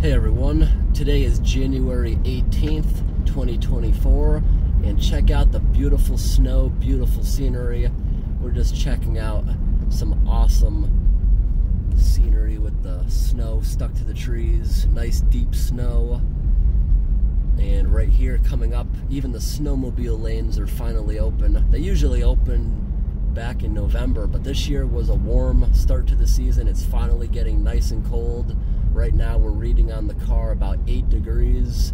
Hey everyone, today is January 18th, 2024, and check out the beautiful snow, beautiful scenery. We're just checking out some awesome scenery with the snow stuck to the trees, nice deep snow. And right here coming up, even the snowmobile lanes are finally open. They usually open back in November, but this year was a warm start to the season. It's finally getting nice and cold Right now we're reading on the car about 8 degrees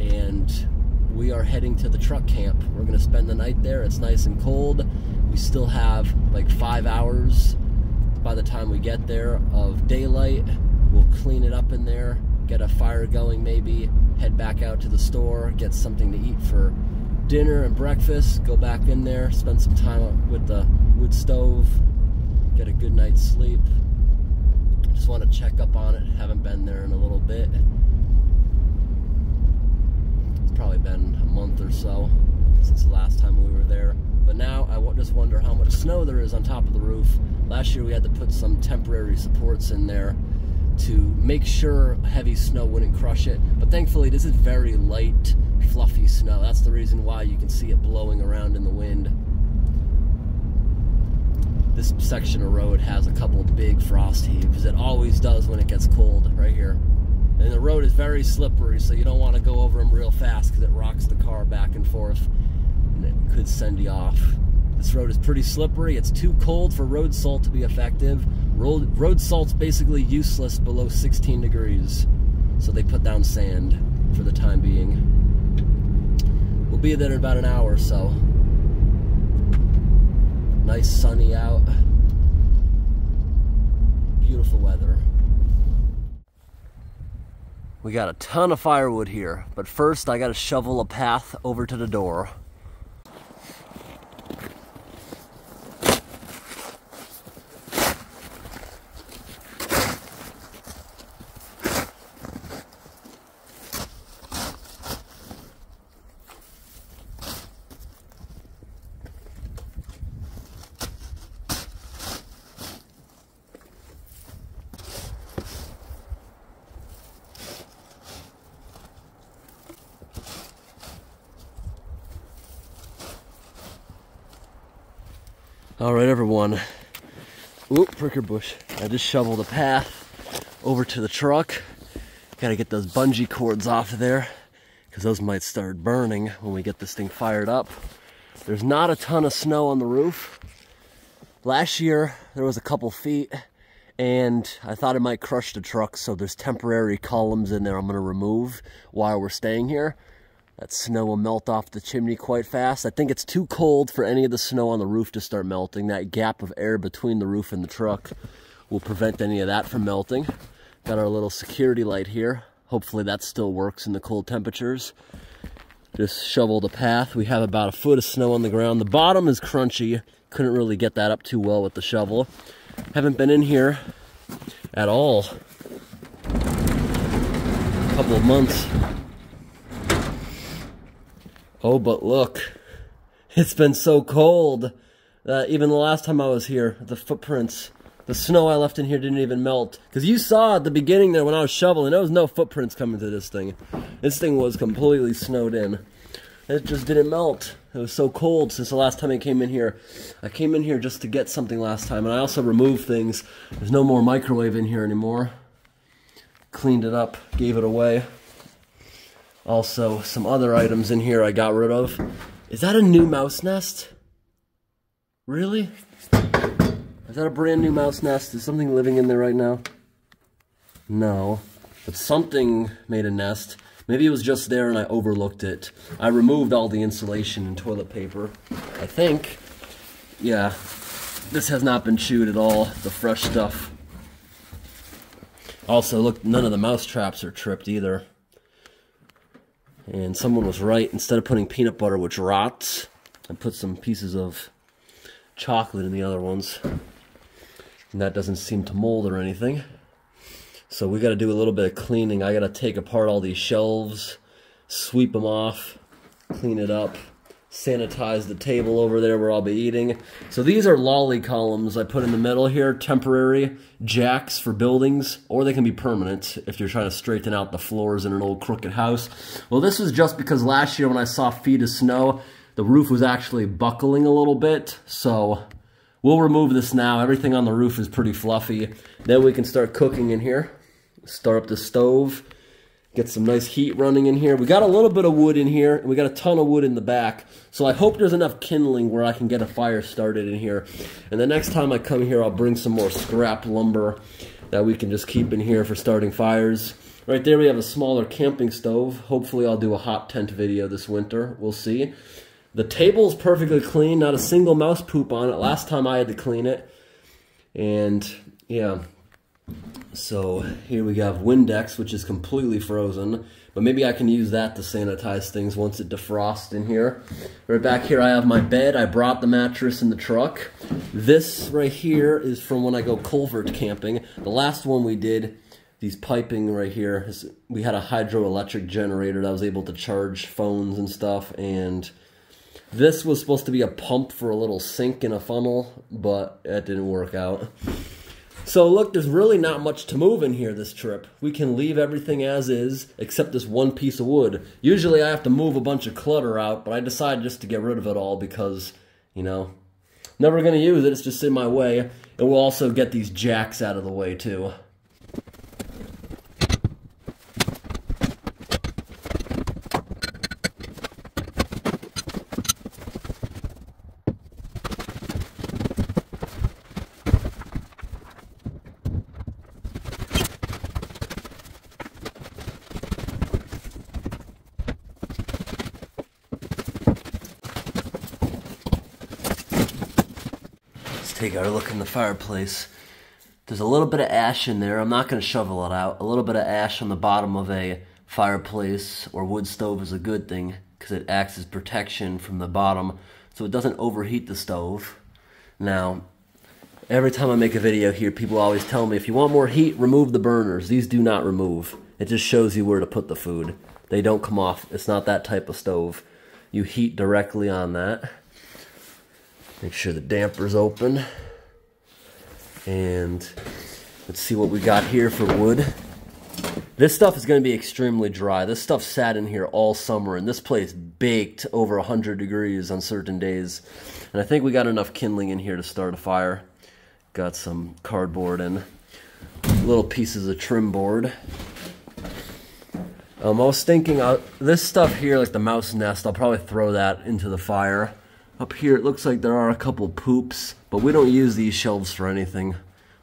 and we are heading to the truck camp. We're going to spend the night there. It's nice and cold. We still have like five hours by the time we get there of daylight. We'll clean it up in there, get a fire going maybe, head back out to the store, get something to eat for dinner and breakfast, go back in there, spend some time with the wood stove, get a good night's sleep. Just want to check up on it. Haven't been there in a little bit. It's probably been a month or so since the last time we were there. But now I just wonder how much snow there is on top of the roof. Last year we had to put some temporary supports in there to make sure heavy snow wouldn't crush it. But thankfully this is very light, fluffy snow. That's the reason why you can see it blowing around in the wind this section of road has a couple big frost heaves. It always does when it gets cold right here. And the road is very slippery, so you don't want to go over them real fast because it rocks the car back and forth and it could send you off. This road is pretty slippery. It's too cold for road salt to be effective. Road, road salt's basically useless below 16 degrees. So they put down sand for the time being. We'll be there in about an hour or so. Nice sunny out. Beautiful weather. We got a ton of firewood here, but first I gotta shovel a path over to the door. All right, everyone. Oop, pricker bush. I just shoveled a path over to the truck. Gotta get those bungee cords off of there because those might start burning when we get this thing fired up. There's not a ton of snow on the roof. Last year, there was a couple feet and I thought it might crush the truck, so there's temporary columns in there I'm gonna remove while we're staying here. That snow will melt off the chimney quite fast. I think it's too cold for any of the snow on the roof to start melting. That gap of air between the roof and the truck will prevent any of that from melting. Got our little security light here. Hopefully that still works in the cold temperatures. Just shoveled a path. We have about a foot of snow on the ground. The bottom is crunchy. Couldn't really get that up too well with the shovel. Haven't been in here at all. A couple of months. Oh, but look, it's been so cold that even the last time I was here, the footprints, the snow I left in here didn't even melt. Because you saw at the beginning there when I was shoveling, there was no footprints coming to this thing. This thing was completely snowed in. It just didn't melt. It was so cold since the last time I came in here. I came in here just to get something last time, and I also removed things. There's no more microwave in here anymore. Cleaned it up, gave it away. Also, some other items in here I got rid of. Is that a new mouse nest? Really? Is that a brand new mouse nest? Is something living in there right now? No. But something made a nest. Maybe it was just there and I overlooked it. I removed all the insulation and toilet paper. I think. Yeah. This has not been chewed at all. The fresh stuff. Also, look, none of the mouse traps are tripped either. And someone was right. Instead of putting peanut butter, which rots, I put some pieces of chocolate in the other ones. And that doesn't seem to mold or anything. So we got to do a little bit of cleaning. I got to take apart all these shelves, sweep them off, clean it up. Sanitize the table over there where I'll be eating. So these are lolly columns I put in the middle here, temporary jacks for buildings, or they can be permanent if you're trying to straighten out the floors in an old crooked house. Well, this was just because last year when I saw feet of snow, the roof was actually buckling a little bit, so we'll remove this now. Everything on the roof is pretty fluffy. Then we can start cooking in here. Start up the stove. Get some nice heat running in here. We got a little bit of wood in here, and we got a ton of wood in the back. So I hope there's enough kindling where I can get a fire started in here. And the next time I come here, I'll bring some more scrap lumber that we can just keep in here for starting fires. Right there we have a smaller camping stove. Hopefully I'll do a hot tent video this winter. We'll see. The table's perfectly clean, not a single mouse poop on it. Last time I had to clean it. And yeah, so here we have Windex, which is completely frozen, but maybe I can use that to sanitize things once it defrosts in here. Right back here I have my bed. I brought the mattress in the truck. This right here is from when I go culvert camping. The last one we did, these piping right here, is, we had a hydroelectric generator that was able to charge phones and stuff, and this was supposed to be a pump for a little sink in a funnel, but it didn't work out. So look, there's really not much to move in here this trip. We can leave everything as is, except this one piece of wood. Usually I have to move a bunch of clutter out, but I decided just to get rid of it all because, you know, never going to use it. It's just in my way. And we'll also get these jacks out of the way too. take our look in the fireplace. There's a little bit of ash in there. I'm not going to shovel it out. A little bit of ash on the bottom of a fireplace or wood stove is a good thing because it acts as protection from the bottom so it doesn't overheat the stove. Now, every time I make a video here, people always tell me, if you want more heat, remove the burners. These do not remove. It just shows you where to put the food. They don't come off. It's not that type of stove. You heat directly on that. Make sure the damper's open. And let's see what we got here for wood. This stuff is going to be extremely dry. This stuff sat in here all summer, and this place baked over 100 degrees on certain days. And I think we got enough kindling in here to start a fire. Got some cardboard and little pieces of trim board. Um, I was thinking, uh, this stuff here, like the mouse nest, I'll probably throw that into the fire. Up here it looks like there are a couple poops, but we don't use these shelves for anything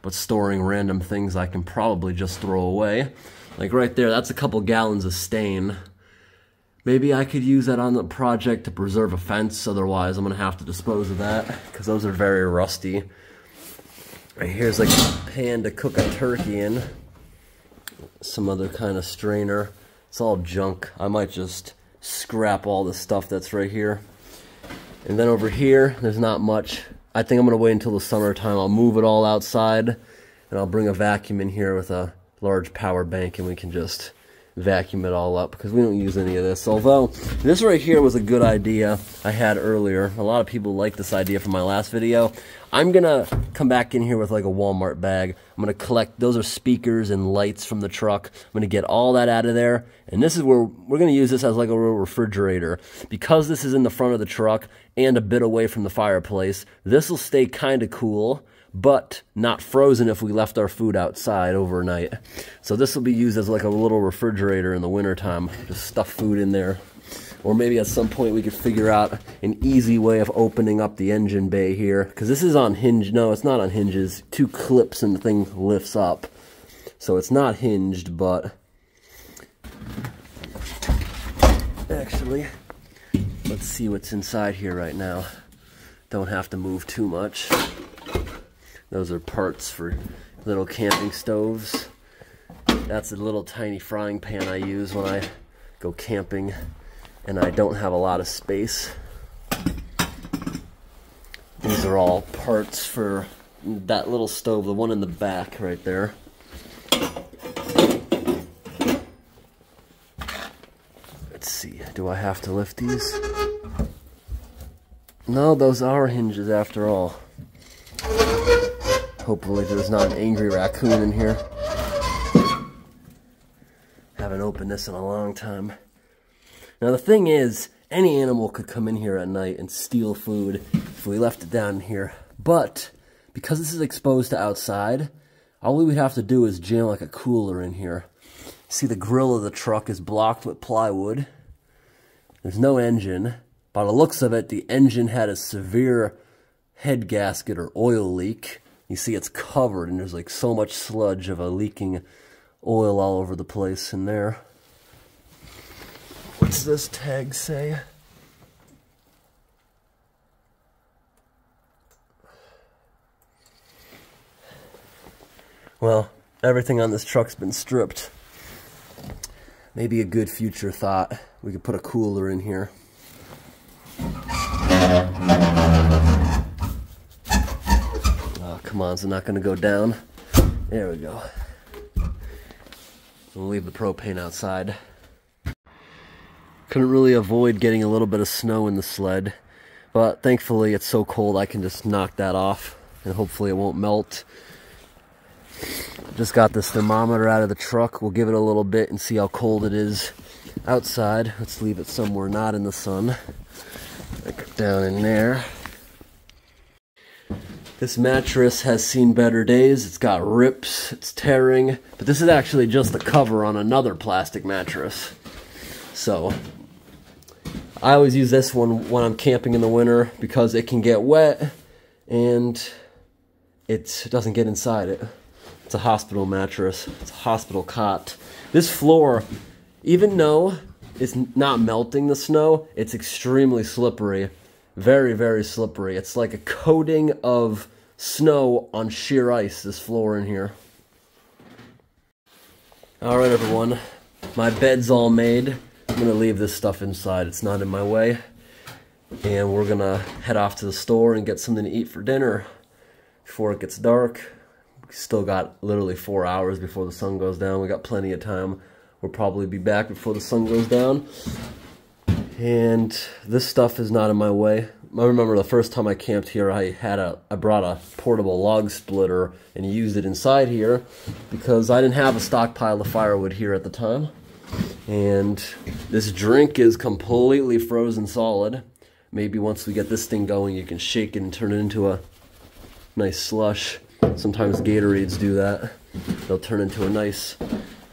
but storing random things I can probably just throw away. Like right there, that's a couple gallons of stain. Maybe I could use that on the project to preserve a fence, otherwise I'm gonna have to dispose of that, because those are very rusty. Right here's like a pan to cook a turkey in. Some other kind of strainer. It's all junk. I might just scrap all the stuff that's right here. And then over here, there's not much. I think I'm going to wait until the summertime. I'll move it all outside, and I'll bring a vacuum in here with a large power bank, and we can just vacuum it all up because we don't use any of this. Although, this right here was a good idea I had earlier. A lot of people like this idea from my last video. I'm going to come back in here with like a Walmart bag. I'm going to collect, those are speakers and lights from the truck. I'm going to get all that out of there. And this is where we're going to use this as like a refrigerator. Because this is in the front of the truck and a bit away from the fireplace, this will stay kind of cool but not frozen if we left our food outside overnight. So this will be used as like a little refrigerator in the wintertime. Just stuff food in there. Or maybe at some point we could figure out an easy way of opening up the engine bay here. Because this is on hinge. No, it's not on hinges. Two clips and the thing lifts up. So it's not hinged, but... Actually, let's see what's inside here right now. Don't have to move too much. Those are parts for little camping stoves. That's a little tiny frying pan I use when I go camping and I don't have a lot of space. These are all parts for that little stove, the one in the back right there. Let's see, do I have to lift these? No, those are hinges after all. Hopefully there's not an angry raccoon in here. Haven't opened this in a long time. Now the thing is, any animal could come in here at night and steal food if we left it down here. But, because this is exposed to outside, all we would have to do is jam like a cooler in here. See the grill of the truck is blocked with plywood. There's no engine. By the looks of it, the engine had a severe head gasket or oil leak. You see it's covered and there's like so much sludge of a leaking oil all over the place in there. What's this tag say? Well, everything on this truck's been stripped. Maybe a good future thought. We could put a cooler in here. Come on, is it not going to go down? There we go. We'll leave the propane outside. Couldn't really avoid getting a little bit of snow in the sled, but thankfully it's so cold I can just knock that off and hopefully it won't melt. Just got this thermometer out of the truck. We'll give it a little bit and see how cold it is outside. Let's leave it somewhere not in the sun. Like down in there. This mattress has seen better days. It's got rips, it's tearing, but this is actually just the cover on another plastic mattress. So, I always use this one when I'm camping in the winter because it can get wet and it doesn't get inside it. It's a hospital mattress. It's a hospital cot. This floor, even though it's not melting the snow, it's extremely slippery. Very, very slippery. It's like a coating of snow on sheer ice, this floor in here. Alright everyone, my bed's all made. I'm gonna leave this stuff inside, it's not in my way. And we're gonna head off to the store and get something to eat for dinner before it gets dark still got literally four hours before the sun goes down. We got plenty of time. We'll probably be back before the sun goes down. And this stuff is not in my way. I remember the first time I camped here, I had a, I brought a portable log splitter and used it inside here because I didn't have a stockpile of firewood here at the time. And this drink is completely frozen solid. Maybe once we get this thing going, you can shake it and turn it into a nice slush. Sometimes Gatorades do that. They'll turn into a nice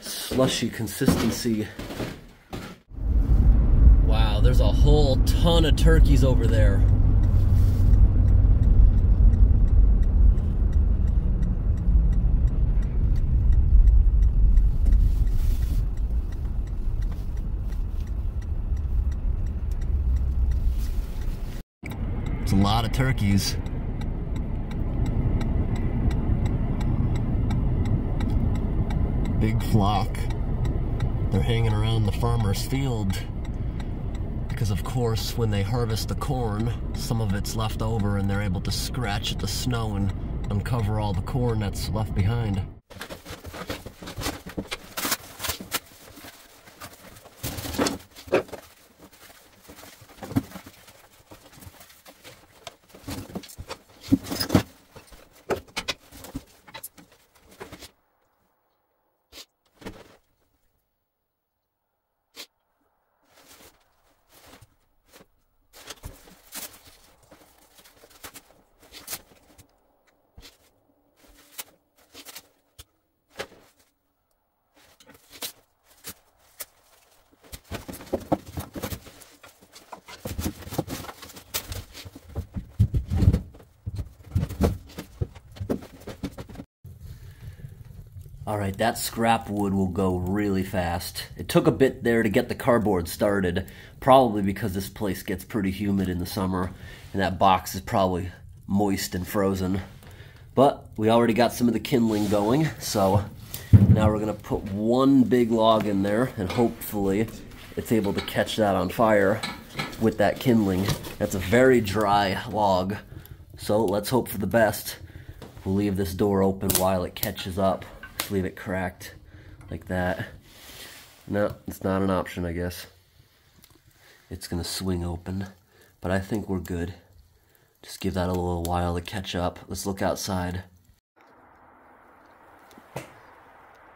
slushy consistency. There's a whole ton of turkeys over there. It's a lot of turkeys. big flock. They're hanging around the farmer's field because of course when they harvest the corn, some of it's left over and they're able to scratch at the snow and uncover all the corn that's left behind. That scrap wood will go really fast. It took a bit there to get the cardboard started, probably because this place gets pretty humid in the summer, and that box is probably moist and frozen. But we already got some of the kindling going, so now we're gonna put one big log in there, and hopefully it's able to catch that on fire with that kindling. That's a very dry log, so let's hope for the best. We'll leave this door open while it catches up leave it cracked like that. No, it's not an option, I guess. It's gonna swing open, but I think we're good. Just give that a little while to catch up. Let's look outside.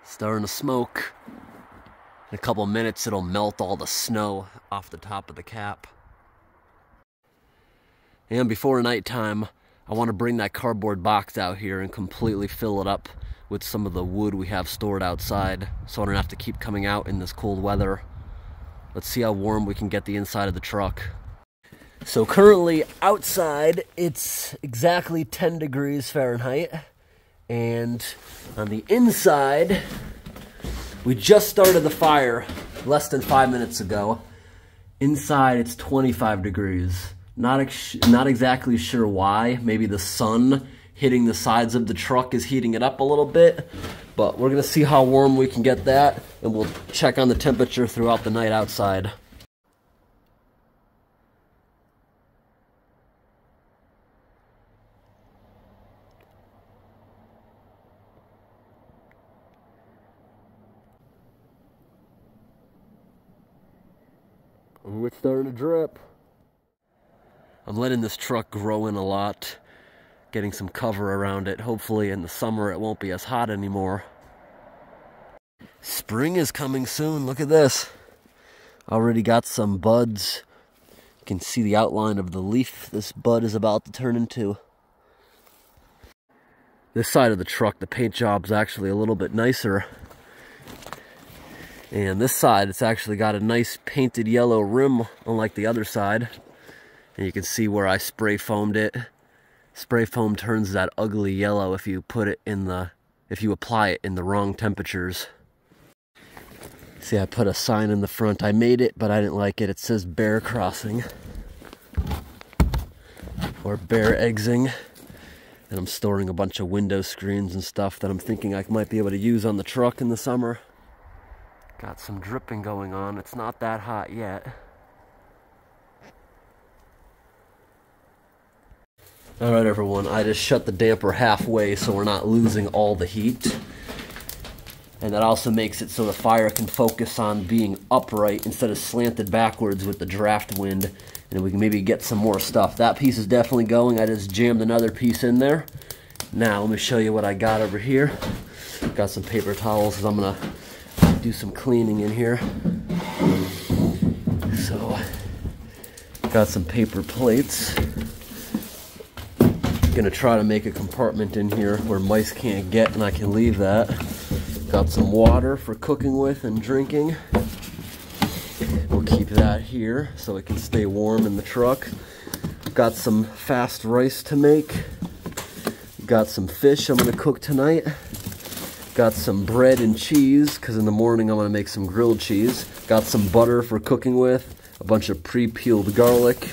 Starting to smoke. In a couple minutes, it'll melt all the snow off the top of the cap. And before nighttime, I want to bring that cardboard box out here and completely fill it up with some of the wood we have stored outside so I don't have to keep coming out in this cold weather. Let's see how warm we can get the inside of the truck. So currently outside it's exactly 10 degrees Fahrenheit and on the inside we just started the fire less than five minutes ago. Inside it's 25 degrees. Not, ex not exactly sure why. Maybe the sun hitting the sides of the truck is heating it up a little bit. But we're to see how warm we can get that. And we'll check on the temperature throughout the night outside. Ooh, it's starting to drip. I'm letting this truck grow in a lot, getting some cover around it. Hopefully in the summer it won't be as hot anymore. Spring is coming soon. Look at this. Already got some buds. You can see the outline of the leaf this bud is about to turn into. This side of the truck, the paint job's actually a little bit nicer. And this side, it's actually got a nice painted yellow rim, unlike the other side. And you can see where I spray foamed it. Spray foam turns that ugly yellow if you put it in the, if you apply it in the wrong temperatures. See, I put a sign in the front. I made it, but I didn't like it. It says bear crossing. Or bear eggsing. And I'm storing a bunch of window screens and stuff that I'm thinking I might be able to use on the truck in the summer. Got some dripping going on. It's not that hot yet. All right, everyone, I just shut the damper halfway so we're not losing all the heat. And that also makes it so the fire can focus on being upright instead of slanted backwards with the draft wind. And we can maybe get some more stuff. That piece is definitely going. I just jammed another piece in there. Now, let me show you what I got over here. Got some paper towels I'm going to do some cleaning in here. So, got some paper plates gonna try to make a compartment in here where mice can't get and I can leave that. Got some water for cooking with and drinking. We'll keep that here so it can stay warm in the truck. Got some fast rice to make. Got some fish I'm gonna cook tonight. Got some bread and cheese, because in the morning I'm gonna make some grilled cheese. Got some butter for cooking with, a bunch of pre-peeled garlic,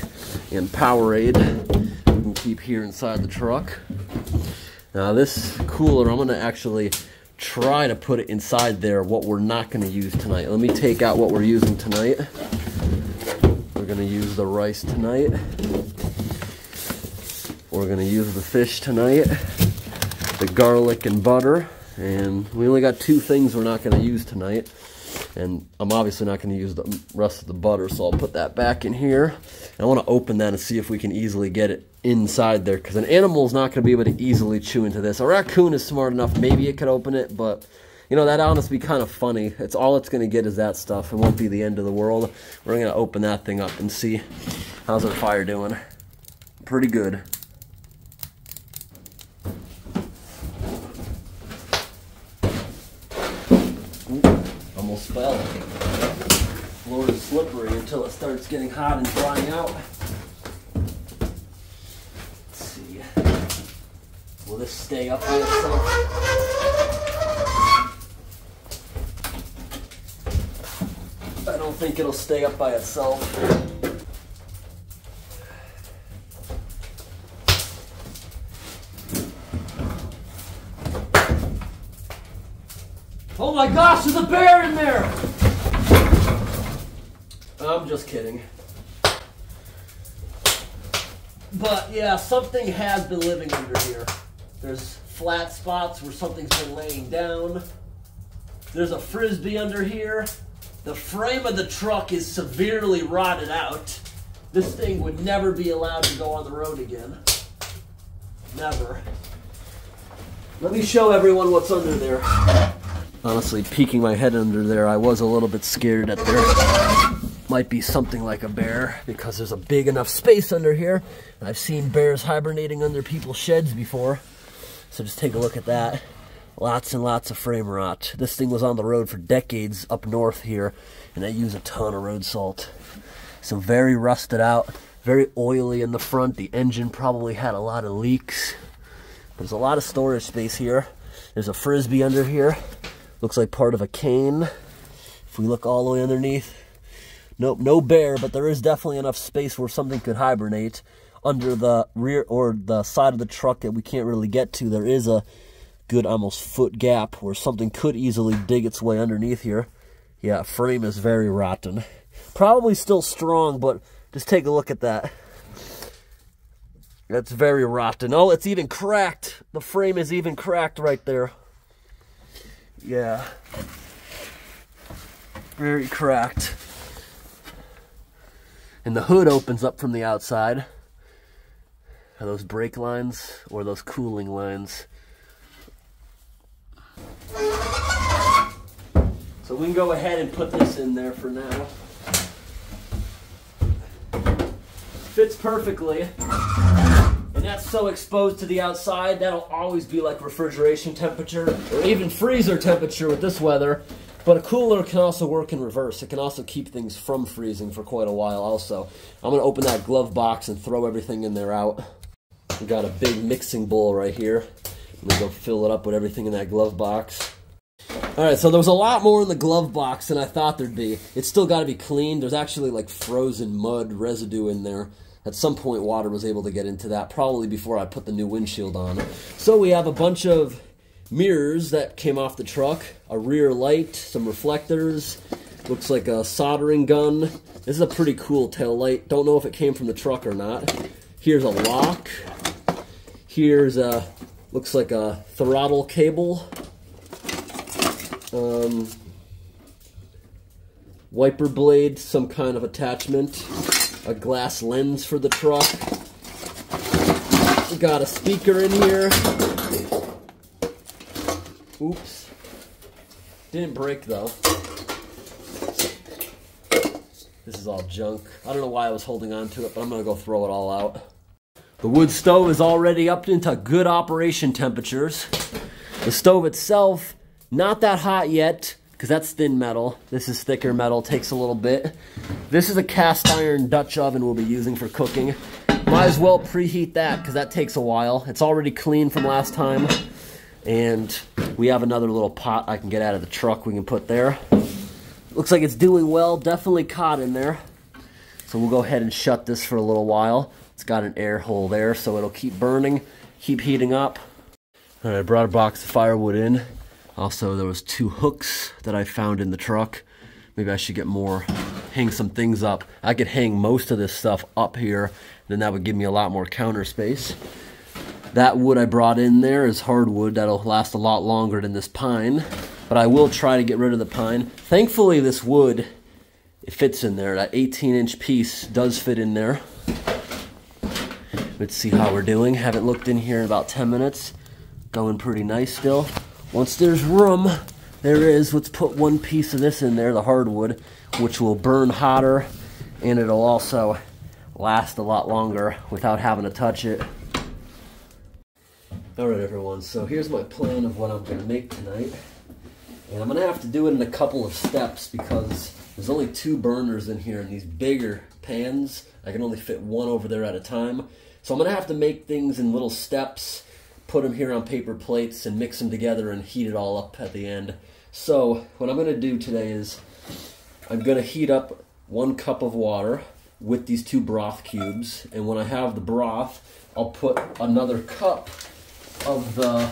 and Powerade keep here inside the truck. Now this cooler, I'm gonna actually try to put it inside there what we're not gonna use tonight. Let me take out what we're using tonight. We're gonna use the rice tonight. We're gonna use the fish tonight, the garlic and butter, and we only got two things we're not gonna use tonight. And I'm obviously not going to use the rest of the butter, so I'll put that back in here. And I want to open that and see if we can easily get it inside there, because an animal is not going to be able to easily chew into this. A raccoon is smart enough, maybe it could open it, but you know, that honestly be kind of funny. It's all it's going to get is that stuff. It won't be the end of the world. We're going to open that thing up and see how's our fire doing. Pretty good. Almost fell. Floor is slippery until it starts getting hot and drying out. Let's see. Will this stay up by itself? I don't think it'll stay up by itself. Oh my gosh, there's a bear in there! I'm just kidding. But yeah, something has been living under here. There's flat spots where something's been laying down. There's a frisbee under here. The frame of the truck is severely rotted out. This thing would never be allowed to go on the road again. Never. Let me show everyone what's under there. Honestly, peeking my head under there, I was a little bit scared that there might be something like a bear because there's a big enough space under here. I've seen bears hibernating under people's sheds before. So just take a look at that. Lots and lots of frame rot. This thing was on the road for decades up north here, and they use a ton of road salt. So very rusted out, very oily in the front. The engine probably had a lot of leaks. There's a lot of storage space here. There's a frisbee under here. Looks like part of a cane. If we look all the way underneath, nope, no bear, but there is definitely enough space where something could hibernate. Under the rear or the side of the truck that we can't really get to, there is a good almost foot gap where something could easily dig its way underneath here. Yeah, frame is very rotten. Probably still strong, but just take a look at that. That's very rotten. Oh, it's even cracked. The frame is even cracked right there. Yeah. Very cracked. And the hood opens up from the outside. Are those brake lines or those cooling lines? So we can go ahead and put this in there for now. Fits perfectly. That's so exposed to the outside, that'll always be like refrigeration temperature or even freezer temperature with this weather. But a cooler can also work in reverse. It can also keep things from freezing for quite a while also. I'm gonna open that glove box and throw everything in there out. We got a big mixing bowl right here. I'm gonna go fill it up with everything in that glove box. All right, so there was a lot more in the glove box than I thought there'd be. It's still got to be cleaned. There's actually like frozen mud residue in there. At some point, water was able to get into that, probably before I put the new windshield on. So we have a bunch of mirrors that came off the truck, a rear light, some reflectors, looks like a soldering gun. This is a pretty cool tail light. Don't know if it came from the truck or not. Here's a lock. Here's a, looks like a throttle cable. Um, wiper blade, some kind of attachment, a glass lens for the truck. We got a speaker in here. Oops. Didn't break though. This is all junk. I don't know why I was holding on to it, but I'm gonna go throw it all out. The wood stove is already up into good operation temperatures. The stove itself not that hot yet, because that's thin metal. This is thicker metal, takes a little bit. This is a cast iron Dutch oven we'll be using for cooking. Might as well preheat that, because that takes a while. It's already clean from last time. And we have another little pot I can get out of the truck we can put there. Looks like it's doing well, definitely caught in there. So we'll go ahead and shut this for a little while. It's got an air hole there, so it'll keep burning, keep heating up. All right, I brought a box of firewood in. Also, there was two hooks that I found in the truck. Maybe I should get more, hang some things up. I could hang most of this stuff up here, then that would give me a lot more counter space. That wood I brought in there is hardwood. That'll last a lot longer than this pine, but I will try to get rid of the pine. Thankfully, this wood, it fits in there. That 18 inch piece does fit in there. Let's see how we're doing. Haven't looked in here in about 10 minutes. Going pretty nice still. Once there's room, there is, let's put one piece of this in there, the hardwood, which will burn hotter and it'll also last a lot longer without having to touch it. Alright everyone, so here's my plan of what I'm going to make tonight. And I'm going to have to do it in a couple of steps because there's only two burners in here and these bigger pans, I can only fit one over there at a time. So I'm going to have to make things in little steps put them here on paper plates and mix them together and heat it all up at the end. So what I'm going to do today is I'm going to heat up one cup of water with these two broth cubes. And when I have the broth, I'll put another cup of the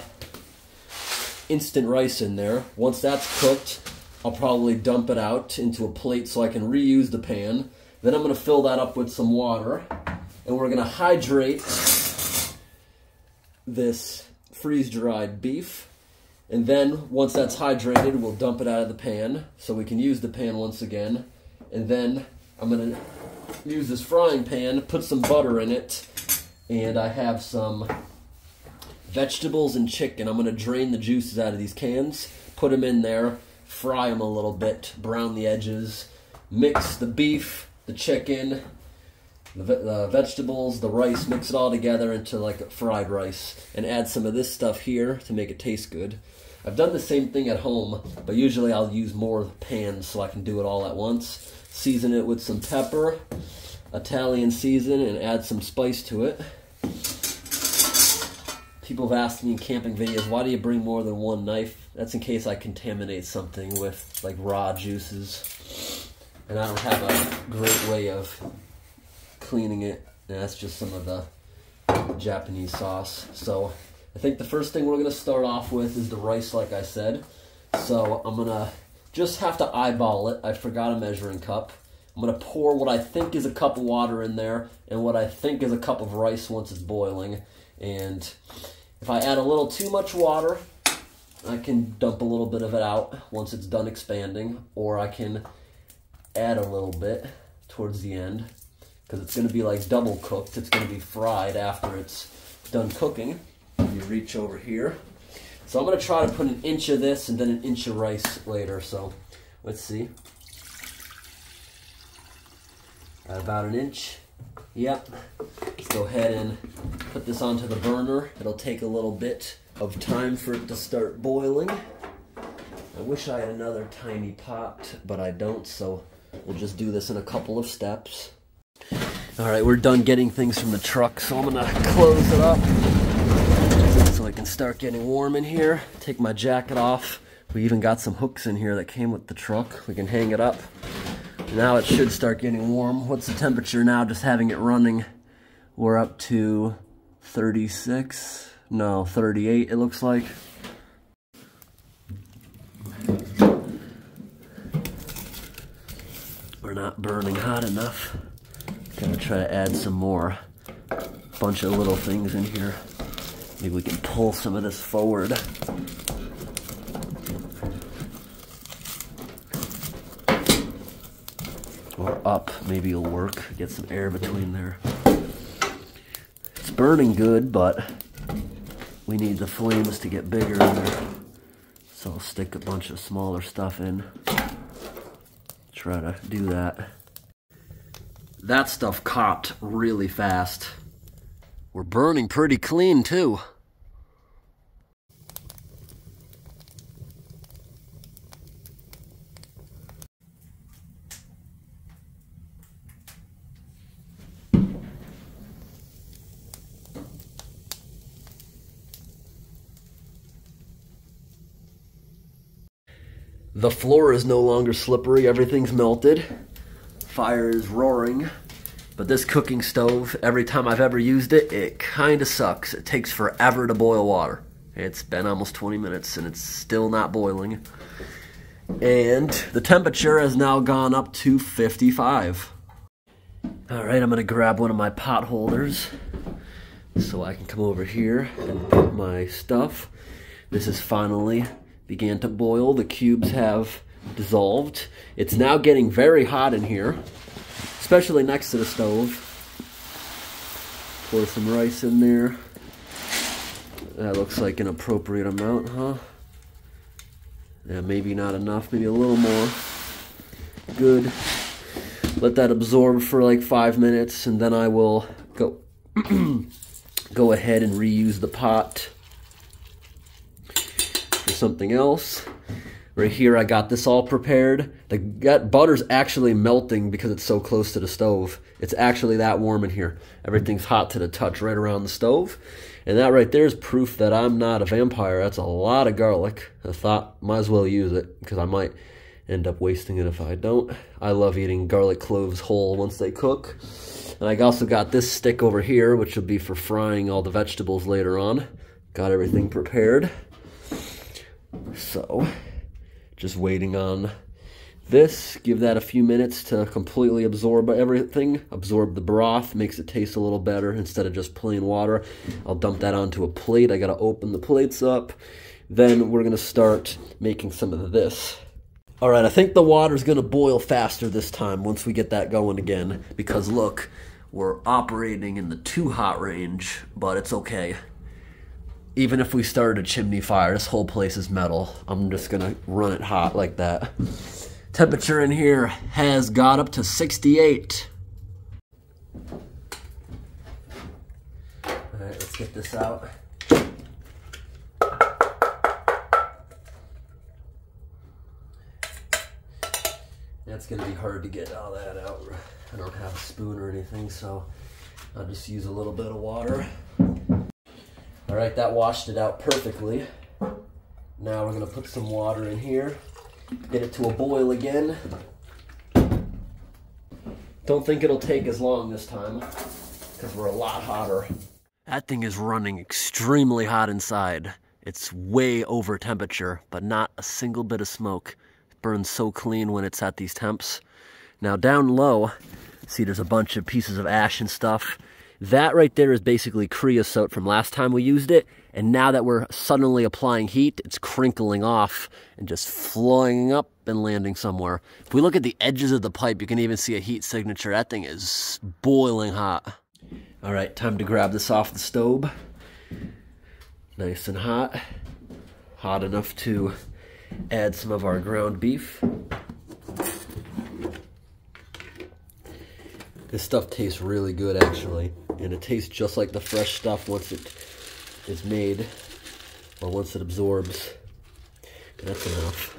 instant rice in there. Once that's cooked, I'll probably dump it out into a plate so I can reuse the pan. Then I'm going to fill that up with some water. And we're going to hydrate this freeze-dried beef. And then once that's hydrated, we'll dump it out of the pan so we can use the pan once again. And then I'm gonna use this frying pan, put some butter in it, and I have some vegetables and chicken. I'm to drain the juices out of these cans, put them in there, fry them a little bit, brown the edges, mix the beef, the chicken, the, the, vegetables, the rice, mix it all together into like fried rice, and add some of this stuff here to make it taste good. I've done the same thing at home, but usually I'll use more pans so I can do it all at once. Season it with some pepper, Italian season, and add some spice to it. People have asked me in camping videos, why do you bring more than one knife? That's in case I contaminate something with like raw juices. And I don't have a great way of cleaning it. And that's just some of the Japanese sauce. So I think the first thing we're going to start off with is the rice, like I said. So I'm going to just have to eyeball it. I forgot a measuring cup. I'm going to pour what I think is a cup of water in there and what I think is a cup of rice once it's boiling. And if I add a little too much water, I can dump a little bit of it out once it's done expanding, or I can add a little bit towards the end because it's going to be like double cooked. It's going to be fried after it's done cooking. You reach over here. So I'm going to try to put an inch of this and then an inch of rice later. So let's see. about an inch. Yep. Let's go ahead and put this onto the burner. It'll take a little bit of time for it to start boiling. I wish I had another tiny pot, but I don't, so we'll just do this in a couple of steps. All right, we're done getting things from the truck, so I'm gonna close it up so I can start getting warm in here. Take my jacket off. We even got some hooks in here that came with the truck. We can hang it up. Now it should start getting warm. What's the temperature now just having it running? We're up to 36, no, 38 it looks like. We're not burning hot enough. Gotta try to add some more. Bunch of little things in here. Maybe we can pull some of this forward. or up maybe it'll work get some air between there it's burning good but we need the flames to get bigger in there so I'll stick a bunch of smaller stuff in try to do that that stuff caught really fast. We're burning pretty clean too. The floor is no longer slippery, everything's melted. Fire is roaring. But this cooking stove, every time I've ever used it, it kind of sucks. It takes forever to boil water. It's been almost 20 minutes and it's still not boiling. And the temperature has now gone up to 55. All right, I'm gonna grab one of my pot holders so I can come over here and put my stuff. This is finally began to boil. The cubes have dissolved. It's now getting very hot in here, especially next to the stove. Pour some rice in there. That looks like an appropriate amount, huh? Yeah, maybe not enough, maybe a little more. Good. Let that absorb for like five minutes, and then I will go go ahead and reuse the pot for something else. Right here, I got this all prepared. The butter's actually melting because it's so close to the stove. It's actually that warm in here. Everything's hot to the touch right around the stove. And that right there is proof that I'm not a vampire. That's a lot of garlic. I thought, might as well use it because I might end up wasting it if I don't. I love eating garlic cloves whole once they cook. And I also got this stick over here, which will be for frying all the vegetables later on. Got everything prepared. So, just waiting on this. Give that a few minutes to completely absorb everything. Absorb the broth, makes it taste a little better instead of just plain water. I'll dump that onto a plate. I gotta open the plates up. Then we're gonna start making some of this. All right, I think the water's gonna boil faster this time once we get that going again. Because look, we're operating in the too hot range, but it's okay. Even if we started a chimney fire, this whole place is metal. I'm just gonna run it hot like that. Temperature in here has got up to 68. All right, let's get this out. That's gonna be hard to get all that out. I don't have a spoon or anything, so I'll just use a little bit of water. All right, that washed it out perfectly. Now we're gonna put some water in here, get it to a boil again. Don't think it'll take as long this time, because we're a lot hotter. That thing is running extremely hot inside. It's way over temperature, but not a single bit of smoke burns so clean when it's at these temps. Now down low, see there's a bunch of pieces of ash and stuff. That right there is basically creosote from last time we used it. And now that we're suddenly applying heat, it's crinkling off and just flowing up and landing somewhere. If we look at the edges of the pipe, you can even see a heat signature. That thing is boiling hot. All right, time to grab this off the stove. Nice and hot. Hot enough to add some of our ground beef. This stuff tastes really good actually, and it tastes just like the fresh stuff once it is made, or once it absorbs. That's enough.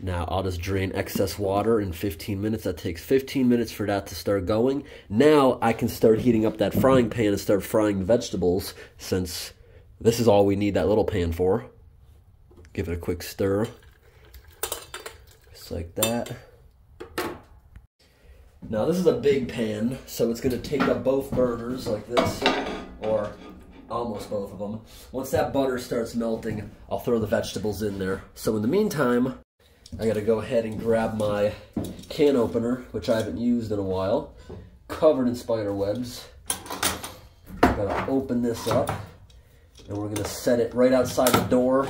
Now I'll just drain excess water in 15 minutes. That takes 15 minutes for that to start going. Now I can start heating up that frying pan and start frying vegetables since this is all we need that little pan for. Give it a quick stir. Just like that. Now this is a big pan, so it's going to take up both burners like this, or almost both of them. Once that butter starts melting, I'll throw the vegetables in there. So in the meantime, I got to go ahead and grab my can opener, which I haven't used in a while, covered in spider webs. Got to open this up, and we're going to set it right outside the door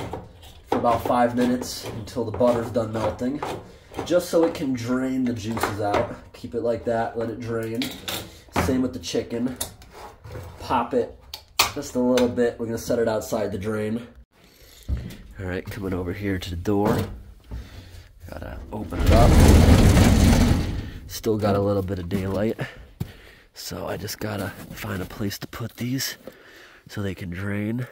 for about five minutes until the butter's done melting, just so it can drain the juices out. Keep it like that, let it drain. Same with the chicken. Pop it just a little bit. We're gonna set it outside the drain. All right, coming over here to the door. Gotta open it up. Still got a little bit of daylight. So I just gotta find a place to put these so they can drain.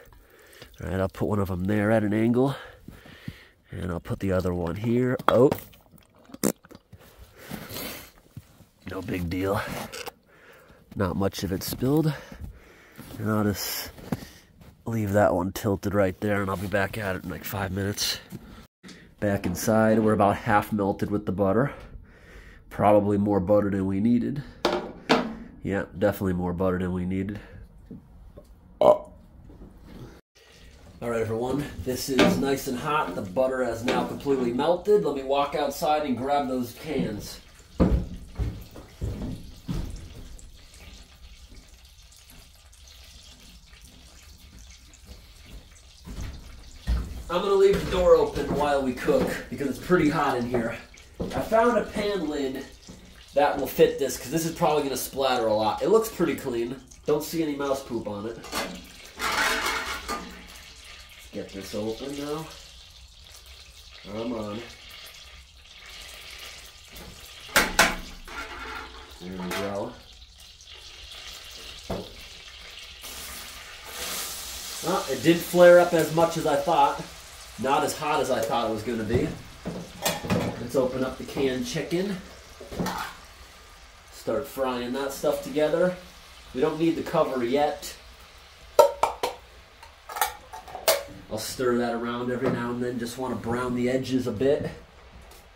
All right, I'll put one of them there at an angle. And I'll put the other one here. Oh. No big deal. Not much of it spilled. And I'll just leave that one tilted right there and I'll be back at it in like five minutes. Back inside, we're about half melted with the butter. Probably more butter than we needed. Yeah, definitely more butter than we needed. All right, everyone, this is nice and hot. The butter has now completely melted. Let me walk outside and grab those cans. I'm gonna leave the door open while we cook because it's pretty hot in here. I found a pan lid that will fit this because this is probably gonna splatter a lot. It looks pretty clean. Don't see any mouse poop on it. Let's get this open now. Come on. There we go. Well, it did flare up as much as I thought. Not as hot as I thought it was going to be. Let's open up the canned chicken. Start frying that stuff together. We don't need the cover yet. I'll stir that around every now and then, just want to brown the edges a bit.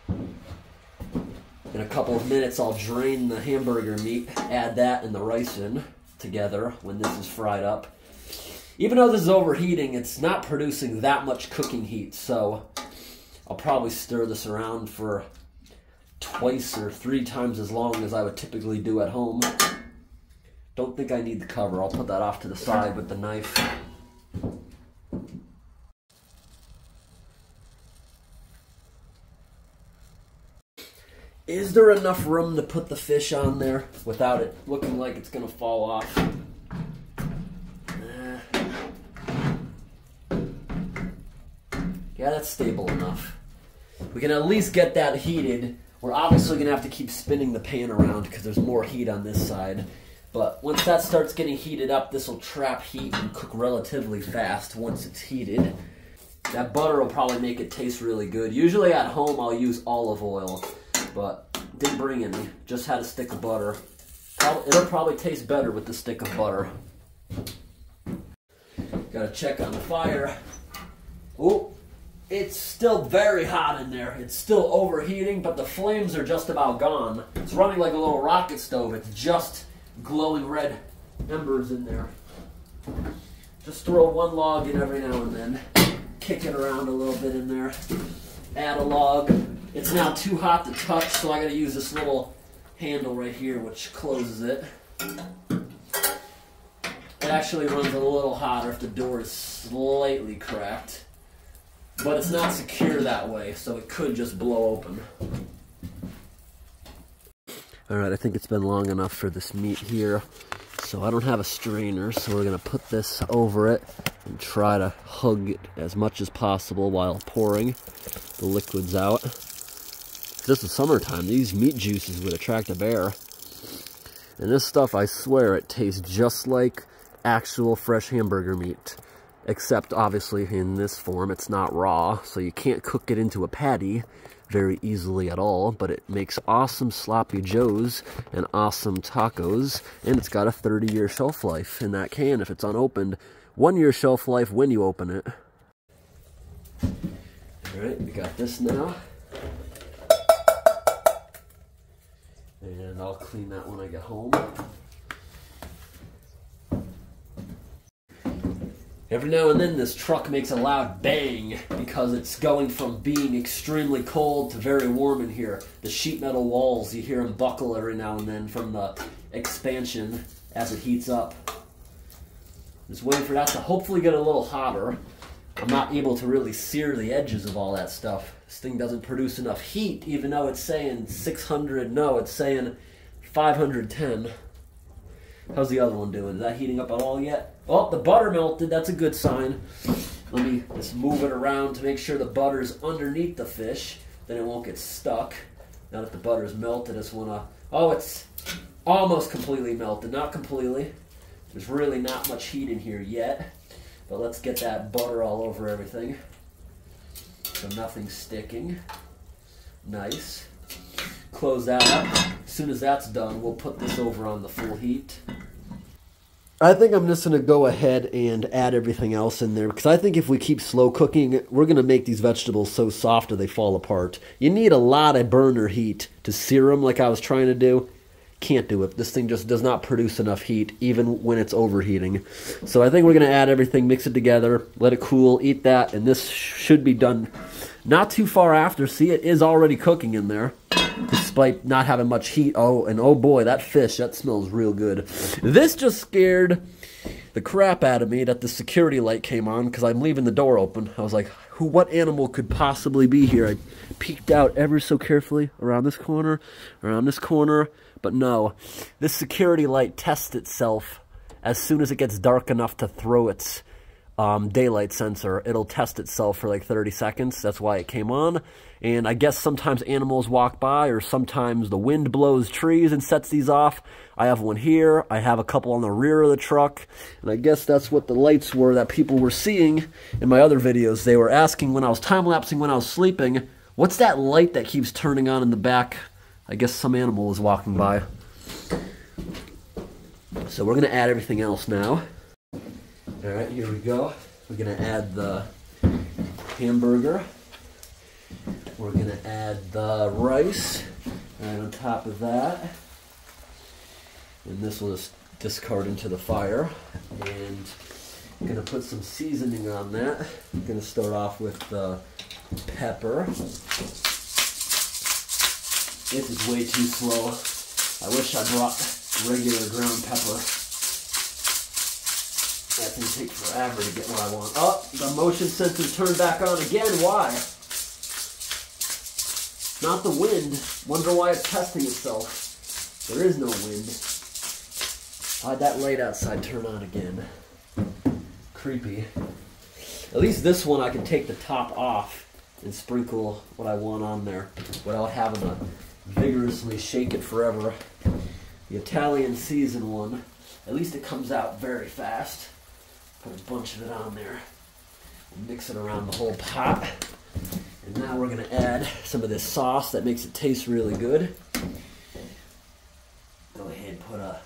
In a couple of minutes, I'll drain the hamburger meat, add that and the rice in together when this is fried up. Even though this is overheating, it's not producing that much cooking heat, so I'll probably stir this around for twice or three times as long as I would typically do at home. Don't think I need the cover. I'll put that off to the side with the knife. Is there enough room to put the fish on there without it looking like it's going to fall off? Yeah, that's stable enough. We can at least get that heated. We're obviously going to have to keep spinning the pan around because there's more heat on this side. But once that starts getting heated up, this will trap heat and cook relatively fast once it's heated. That butter will probably make it taste really good. Usually at home I'll use olive oil, but didn't bring any. Just had a stick of butter. It'll probably taste better with the stick of butter. Gotta check on the fire. Oh, it's still very hot in there. It's still overheating, but the flames are just about gone. It's running like a little rocket stove. It's just glowing red embers in there. Just throw one log in every now and then. Kick it around a little bit in there. Add a log. It's now too hot to touch, so I gotta use this little handle right here, which closes it. It actually runs a little hotter if the door is slightly cracked. But it's not secure that way, so it could just blow open. Alright, I think it's been long enough for this meat here. So I don't have a strainer, so we're going to put this over it and try to hug it as much as possible while pouring the liquids out. This is summertime. These meat juices would attract a bear. And this stuff, I swear, it tastes just like actual fresh hamburger meat except obviously in this form it's not raw, so you can't cook it into a patty very easily at all, but it makes awesome sloppy joes and awesome tacos, and it's got a 30-year shelf life in that can if it's unopened. One-year shelf life when you open it. All right, we got this now. And I'll clean that when I get home. Every now and then this truck makes a loud bang because it's going from being extremely cold to very warm in here. The sheet metal walls, you hear them buckle every now and then from the expansion as it heats up. Just waiting for that to hopefully get a little hotter. I'm not able to really sear the edges of all that stuff. This thing doesn't produce enough heat even though it's saying 600, no, it's saying 510. How's the other one doing? Is that heating up at all yet? Oh, the butter melted. That's a good sign. Let me just move it around to make sure the butter's underneath the fish. Then it won't get stuck. Now that the butter's melted, I just want to... Oh, it's almost completely melted. Not completely. There's really not much heat in here yet. But let's get that butter all over everything. So nothing's sticking. Nice. Close that up. As soon as that's done, we'll put this over on the full heat. I think I'm just going to go ahead and add everything else in there because I think if we keep slow cooking, we're going to make these vegetables so soft that they fall apart. You need a lot of burner heat to sear them like I was trying to do. Can't do it. This thing just does not produce enough heat even when it's overheating. So I think we're going to add everything, mix it together, let it cool, eat that, and this should be done not too far after. See, it is already cooking in there despite not having much heat. Oh, and oh boy, that fish, that smells real good. This just scared the crap out of me that the security light came on because I'm leaving the door open. I was like, who, what animal could possibly be here? I peeked out ever so carefully around this corner, around this corner, but no. This security light tests itself as soon as it gets dark enough to throw its um, daylight sensor. It'll test itself for like 30 seconds. That's why it came on. And I guess sometimes animals walk by or sometimes the wind blows trees and sets these off. I have one here. I have a couple on the rear of the truck. And I guess that's what the lights were that people were seeing in my other videos. They were asking when I was time-lapsing when I was sleeping, what's that light that keeps turning on in the back? I guess some animal is walking by. So we're going to add everything else now. All right, here we go. We're gonna add the hamburger. We're gonna add the rice right on top of that. And this will just discard into the fire. And I'm gonna put some seasoning on that. I'm gonna start off with the pepper. This is way too slow. I wish I brought regular ground pepper. That's gonna take forever to get what I want. Oh, the motion sensor turned back on again. Why? Not the wind. Wonder why it's testing itself. There is no wind. I had that light outside turn on again. Creepy. At least this one I can take the top off and sprinkle what I want on there without having to vigorously shake it forever. The Italian season one, at least it comes out very fast. Put a bunch of it on there. Mix it around the whole pot. And now we're gonna add some of this sauce that makes it taste really good. Go ahead and put a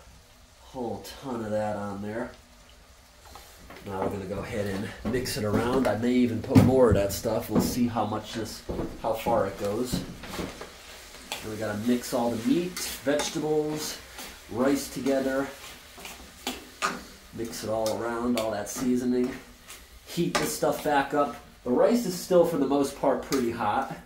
whole ton of that on there. Now we're gonna go ahead and mix it around. I may even put more of that stuff. We'll see how much this, how far it goes. And we gotta mix all the meat, vegetables, rice together. Mix it all around, all that seasoning. Heat this stuff back up. The rice is still, for the most part, pretty hot.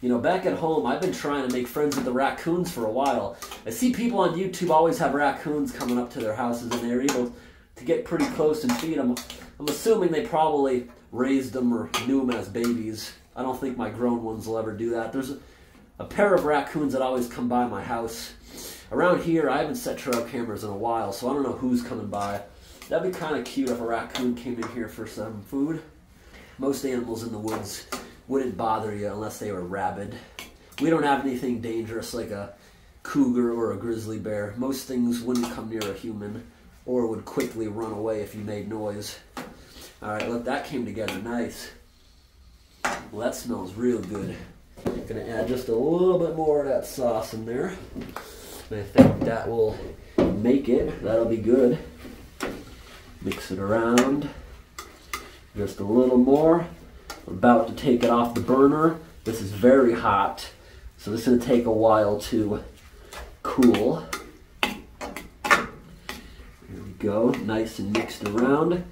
You know, back at home, I've been trying to make friends with the raccoons for a while. I see people on YouTube always have raccoons coming up to their houses and they're able to get pretty close and feed them. I'm assuming they probably raised them or knew them as babies. I don't think my grown ones will ever do that. There's a, a pair of raccoons that always come by my house. Around here, I haven't set trail cameras in a while, so I don't know who's coming by. That'd be kind of cute if a raccoon came in here for some food. Most animals in the woods wouldn't bother you unless they were rabid. We don't have anything dangerous like a cougar or a grizzly bear. Most things wouldn't come near a human or would quickly run away if you made noise. All right, look, that came together nice. Well, that smells real good. Gonna add just a little bit more of that sauce in there. I think that will make it. That'll be good. Mix it around. Just a little more I'm about to take it off the burner. This is very hot, so this is to take a while to cool. There we go, nice and mixed around.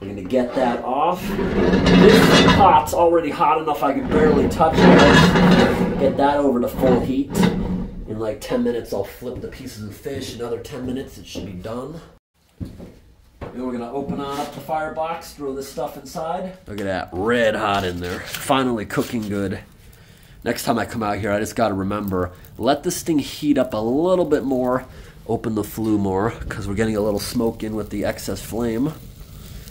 We're to get that off. This pot's already hot enough I can barely touch it. Get that over to full heat. In like 10 minutes, I'll flip the pieces of fish. Another 10 minutes, it should be done. We're gonna open on up the firebox, throw this stuff inside. Look at that, red hot in there. Finally cooking good. Next time I come out here, I just gotta remember, let this thing heat up a little bit more. Open the flue more, because we're getting a little smoke in with the excess flame.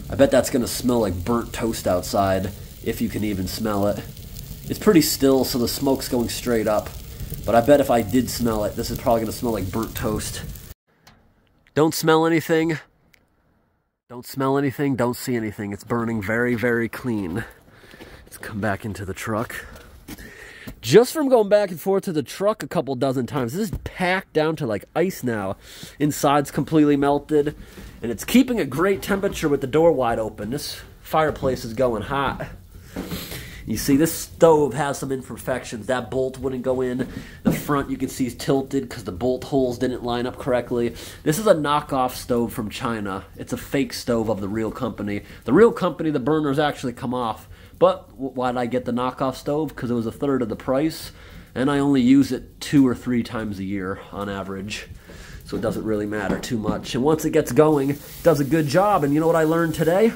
I bet that's gonna smell like burnt toast outside, if you can even smell it. It's pretty still, so the smoke's going straight up. But I bet if I did smell it, this is probably gonna smell like burnt toast. Don't smell anything. Don't smell anything, don't see anything. It's burning very, very clean. Let's come back into the truck. Just from going back and forth to the truck a couple dozen times, this is packed down to like ice now. Inside's completely melted, and it's keeping a great temperature with the door wide open. This fireplace is going hot. You see, this stove has some imperfections. That bolt wouldn't go in. The front, you can see, is tilted because the bolt holes didn't line up correctly. This is a knockoff stove from China. It's a fake stove of the real company. The real company, the burners actually come off. But why did I get the knockoff stove? Because it was a third of the price, and I only use it two or three times a year on average. So it doesn't really matter too much. And once it gets going, it does a good job. And you know what I learned today?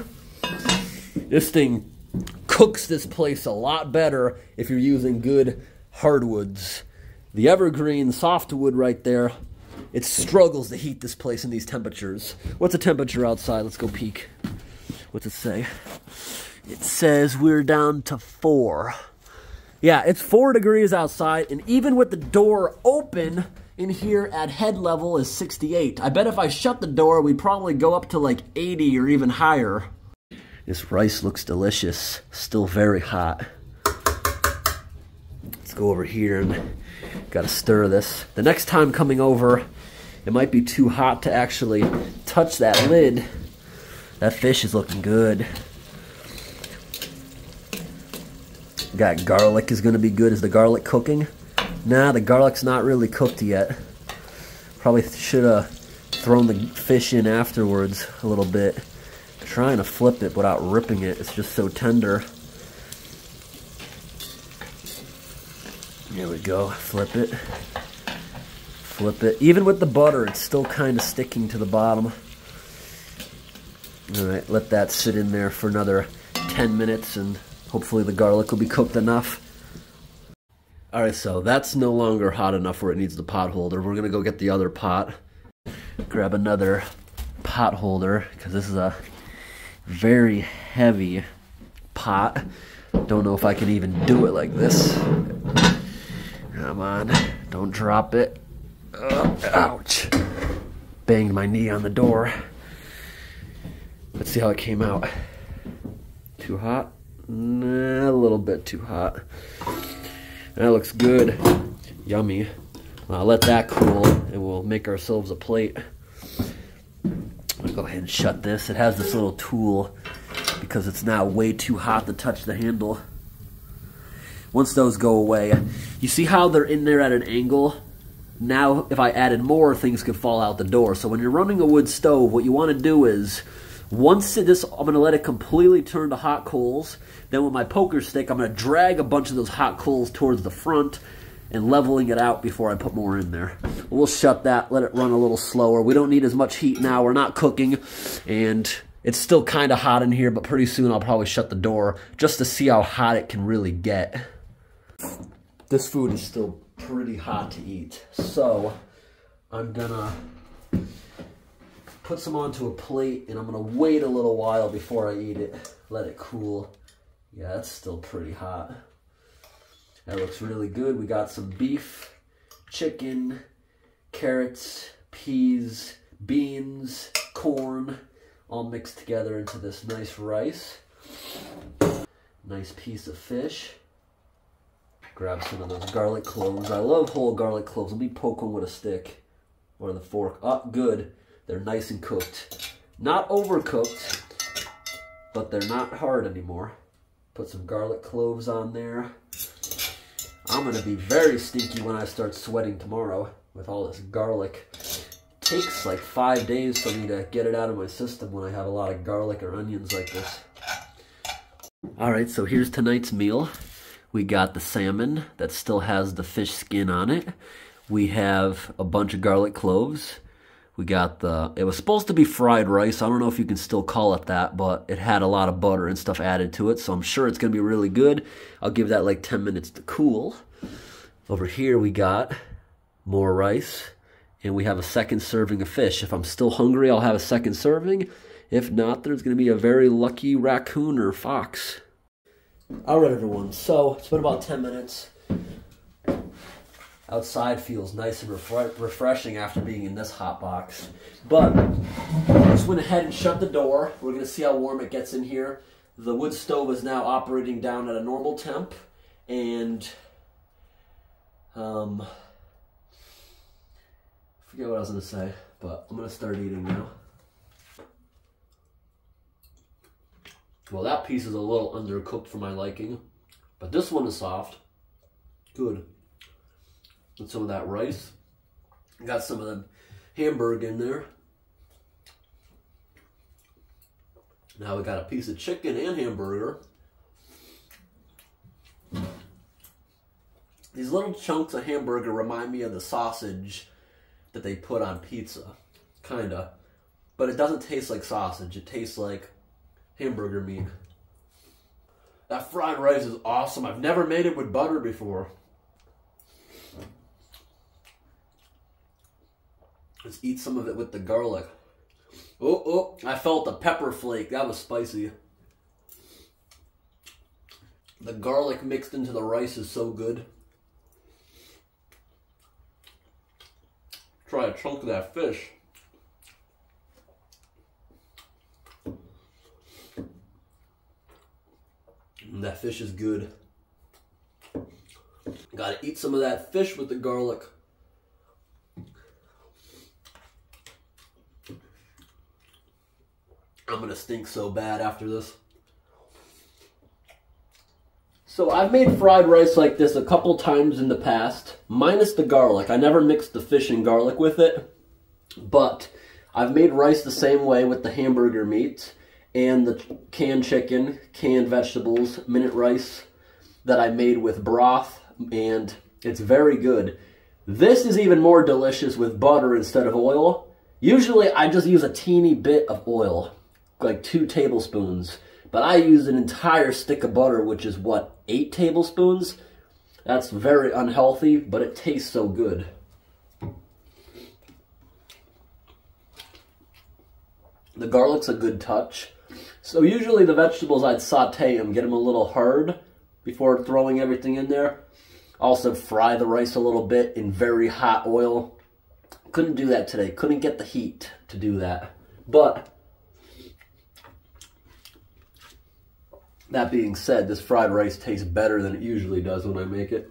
This thing cooks this place a lot better if you're using good hardwoods. The evergreen softwood right there, it struggles to heat this place in these temperatures. What's the temperature outside? Let's go peek. What's it say? It says we're down to four. Yeah, it's four degrees outside, and even with the door open, in here at head level is 68. I bet if I shut the door, we'd probably go up to like 80 or even higher. This rice looks delicious. Still very hot. Let's go over here and gotta stir this. The next time coming over, it might be too hot to actually touch that lid. That fish is looking good. Got garlic is gonna be good. Is the garlic cooking? Nah, the garlic's not really cooked yet. Probably should have thrown the fish in afterwards a little bit trying to flip it without ripping it. It's just so tender. There we go. Flip it. Flip it. Even with the butter, it's still kind of sticking to the bottom. All right, let that sit in there for another 10 minutes and hopefully the garlic will be cooked enough. All right, so that's no longer hot enough where it needs the pot holder. We're gonna go get the other pot, grab another pot holder, because this is a very heavy pot. Don't know if I can even do it like this. Come on, don't drop it. Oh, ouch. Banged my knee on the door. Let's see how it came out. Too hot? Nah, a little bit too hot. That looks good. Yummy. I'll let that cool and we'll make ourselves a plate. I'll go ahead and shut this. It has this little tool because it's now way too hot to touch the handle. Once those go away, you see how they're in there at an angle? Now, if I added more, things could fall out the door. So when you're running a wood stove, what you want to do is, once this, I'm going to let it completely turn to hot coals. Then with my poker stick, I'm going to drag a bunch of those hot coals towards the front and leveling it out before I put more in there. We'll shut that, let it run a little slower. We don't need as much heat now. We're not cooking, and it's still kind of hot in here, but pretty soon I'll probably shut the door just to see how hot it can really get. This food is still pretty hot to eat, so I'm gonna put some onto a plate and I'm gonna wait a little while before I eat it, let it cool. Yeah, it's still pretty hot. That looks really good. We got some beef, chicken, carrots, peas, beans, corn, all mixed together into this nice rice. Nice piece of fish. Grab some of those garlic cloves. I love whole garlic cloves. Let me poke them with a stick or the fork. Oh, good. They're nice and cooked. Not overcooked, but they're not hard anymore. Put some garlic cloves on there. I'm going to be very stinky when I start sweating tomorrow with all this garlic. takes like five days for me to get it out of my system when I have a lot of garlic or onions like this. All right, so here's tonight's meal. We got the salmon that still has the fish skin on it. We have a bunch of garlic cloves. We got the, it was supposed to be fried rice. I don't know if you can still call it that, but it had a lot of butter and stuff added to it, so I'm sure it's going to be really good. I'll give that like 10 minutes to cool. Over here we got more rice, and we have a second serving of fish. If I'm still hungry, I'll have a second serving. If not, there's going to be a very lucky raccoon or fox. All right, everyone. So it's been about 10 minutes. Outside feels nice and refre refreshing after being in this hot box. But I just went ahead and shut the door. We're going to see how warm it gets in here. The wood stove is now operating down at a normal temp. And, um, I forget what I was going to say, but I'm going to start eating now. Well, that piece is a little undercooked for my liking, but this one is soft. Good. With some of that rice. Got some of the hamburger in there. Now we got a piece of chicken and hamburger. These little chunks of hamburger remind me of the sausage that they put on pizza. Kinda. But it doesn't taste like sausage. It tastes like hamburger meat. That fried rice is awesome. I've never made it with butter before. Let's eat some of it with the garlic. Oh, oh, I felt the pepper flake. That was spicy. The garlic mixed into the rice is so good. Try a chunk of that fish. Mm, that fish is good. Gotta eat some of that fish with the garlic. I'm gonna stink so bad after this. So I've made fried rice like this a couple times in the past, minus the garlic. I never mixed the fish and garlic with it, but I've made rice the same way with the hamburger meat and the canned chicken, canned vegetables, minute rice that I made with broth, and it's very good. This is even more delicious with butter instead of oil. Usually I just use a teeny bit of oil, like two tablespoons, but I use an entire stick of butter, which is what, eight tablespoons? That's very unhealthy, but it tastes so good. The garlic's a good touch. So usually the vegetables I'd saute them, get them a little hard before throwing everything in there. Also fry the rice a little bit in very hot oil. Couldn't do that today. Couldn't get the heat to do that. But that being said, this fried rice tastes better than it usually does when I make it.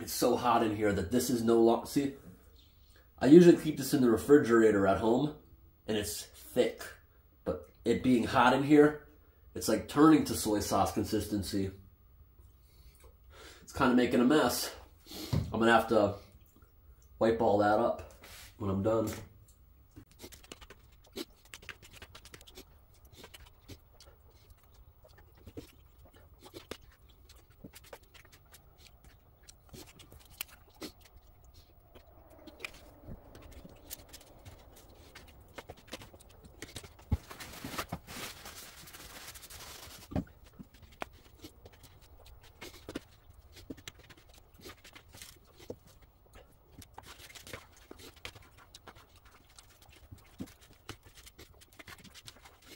It's so hot in here that this is no longer... See, I usually keep this in the refrigerator at home, and it's thick. But it being hot in here, it's like turning to soy sauce consistency. It's kind of making a mess. I'm to have to wipe all that up when I'm done.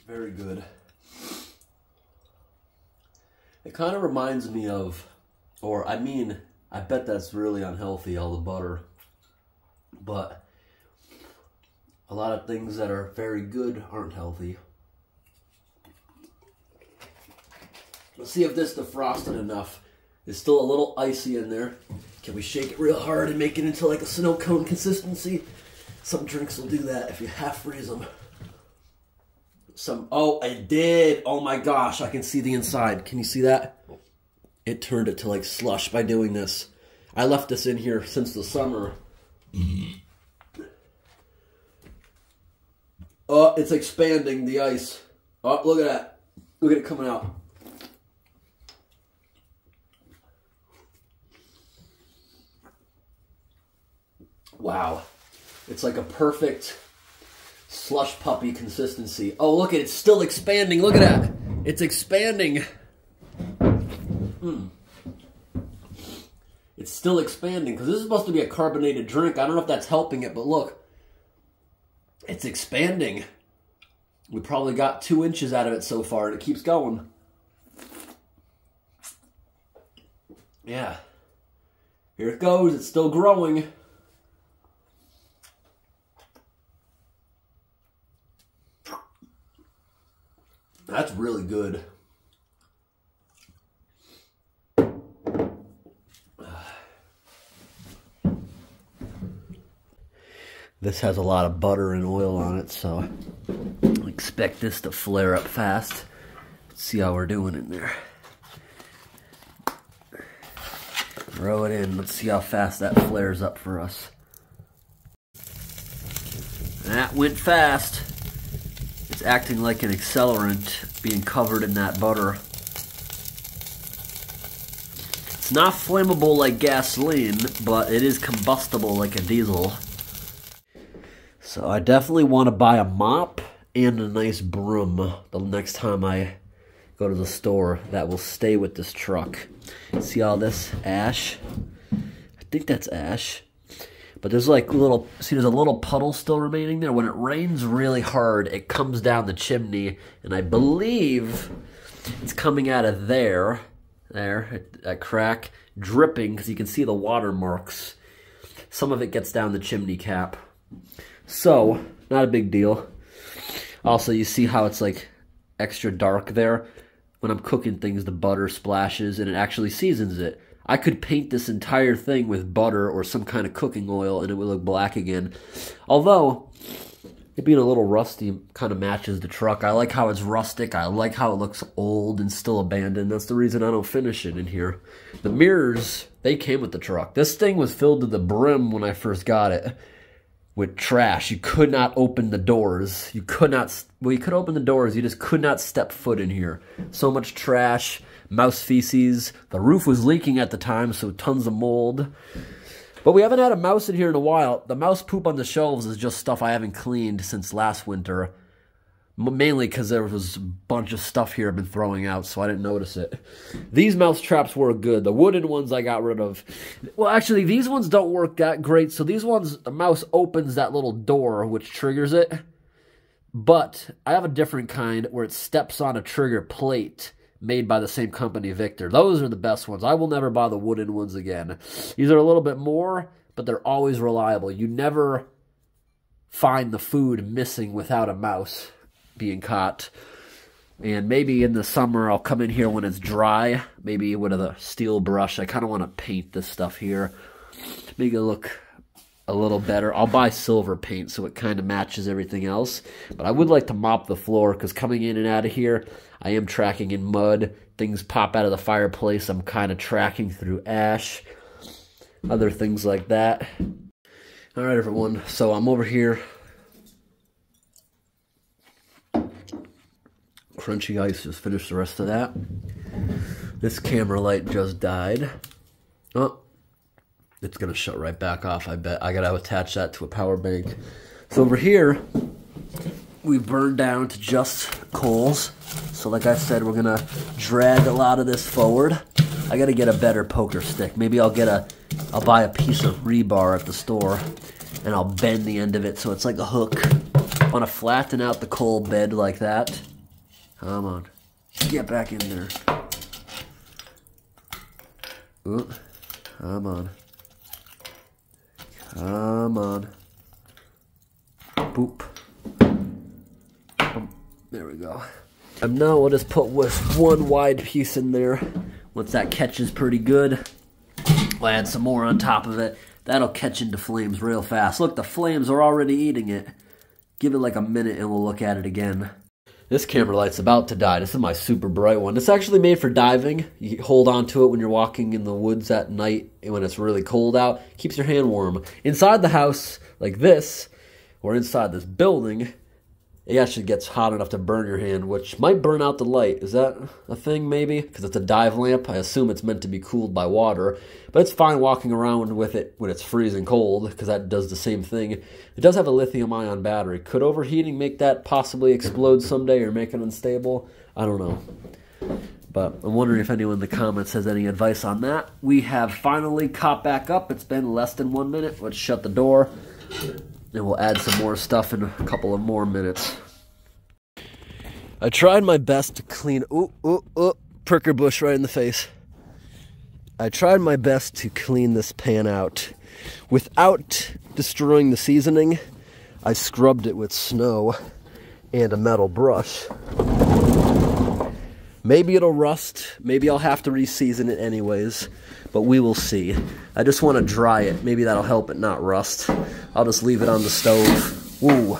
Very good. It kind of reminds me of, or I mean, I bet that's really unhealthy, all the butter. But a lot of things that are very good aren't healthy. Let's see if this defrosted enough. It's still a little icy in there. Can we shake it real hard and make it into like a snow cone consistency? Some drinks will do that if you half freeze them some, oh, I did. Oh my gosh, I can see the inside. Can you see that? It turned it to like slush by doing this. I left this in here since the summer. Oh, it's expanding the ice. Oh, look at that. Look at it coming out. Wow. It's like a perfect slush puppy consistency. Oh, look at it. It's still expanding. Look at that. It's expanding. Hmm. It's still expanding because this is supposed to be a carbonated drink. I don't know if that's helping it, but look. It's expanding. We probably got two inches out of it so far, and it keeps going. Yeah. Here it goes. It's still growing. That's really good. This has a lot of butter and oil on it, so expect this to flare up fast. Let's see how we're doing in there. Throw it in. Let's see how fast that flares up for us. That went fast. It's acting like an accelerant being covered in that butter. It's not flammable like gasoline, but it is combustible like a diesel. So I definitely want to buy a mop and a nice broom the next time I go to the store that will stay with this truck. See all this ash? I think that's ash. But there's like little, see there's a little puddle still remaining there. When it rains really hard, it comes down the chimney. And I believe it's coming out of there, there, that crack, dripping because you can see the water marks. Some of it gets down the chimney cap. So, not a big deal. Also, you see how it's like extra dark there? When I'm cooking things, the butter splashes and it actually seasons it. I could paint this entire thing with butter or some kind of cooking oil and it would look black again. Although, it being a little rusty kind of matches the truck. I like how it's rustic. I like how it looks old and still abandoned. That's the reason I don't finish it in here. The mirrors, they came with the truck. This thing was filled to the brim when I first got it with trash. You could not open the doors. You could not, well, you could open the doors. You just could not step foot in here. So much trash mouse feces. The roof was leaking at the time, so tons of mold. But we haven't had a mouse in here in a while. The mouse poop on the shelves is just stuff I haven't cleaned since last winter. Mainly because there was a bunch of stuff here I've been throwing out, so I didn't notice it. These mouse traps were good. The wooden ones I got rid of. Well, actually, these ones don't work that great. So these ones, the mouse opens that little door, which triggers it. But I have a different kind where it steps on a trigger plate made by the same company, Victor. Those are the best ones. I will never buy the wooden ones again. These are a little bit more, but they're always reliable. You never find the food missing without a mouse being caught. And maybe in the summer I'll come in here when it's dry, maybe with a steel brush. I kind of want to paint this stuff here, to make it look a little better. I'll buy silver paint so it kind of matches everything else. But I would like to mop the floor because coming in and out of here, I am tracking in mud. Things pop out of the fireplace. I'm kind of tracking through ash. Other things like that. All right, everyone. So I'm over here Crunchy Ice just finished the rest of that. This camera light just died. Oh, it's going to shut right back off, I bet. I got to attach that to a power bank. So over here, we burned down to just coals. So like I said, we're going to drag a lot of this forward. I got to get a better poker stick. Maybe I'll get a, I'll buy a piece of rebar at the store and I'll bend the end of it so it's like a hook. I want to flatten out the coal bed like that Come on. Get back in there. Ooh. Come on. Come on. Boop. Um, there we go. And now we'll just put with one wide piece in there. Once that catches pretty good, we'll add some more on top of it. That'll catch into flames real fast. Look, the flames are already eating it. Give it like a minute and we'll look at it again. This camera light's about to die. This is my super bright one. It's actually made for diving. You hold on to it when you're walking in the woods at night when it's really cold out. Keeps your hand warm. Inside the house, like this, or inside this building, it actually gets hot enough to burn your hand, which might burn out the light. Is that a thing, maybe? Because it's a dive lamp. I assume it's meant to be cooled by water. But it's fine walking around with it when it's freezing cold, because that does the same thing. It does have a lithium ion battery. Could overheating make that possibly explode someday or make it unstable? I don't know. But I'm wondering if anyone in the comments has any advice on that. We have finally caught back up. It's been less than one minute. Let's shut the door. And we'll add some more stuff in a couple of more minutes. I tried my best to clean. Ooh, ooh, ooh. Pricker bush right in the face. I tried my best to clean this pan out without destroying the seasoning. I scrubbed it with snow and a metal brush. Maybe it'll rust. Maybe I'll have to reseason it anyways but we will see. I just want to dry it. Maybe that'll help it not rust. I'll just leave it on the stove. Woo.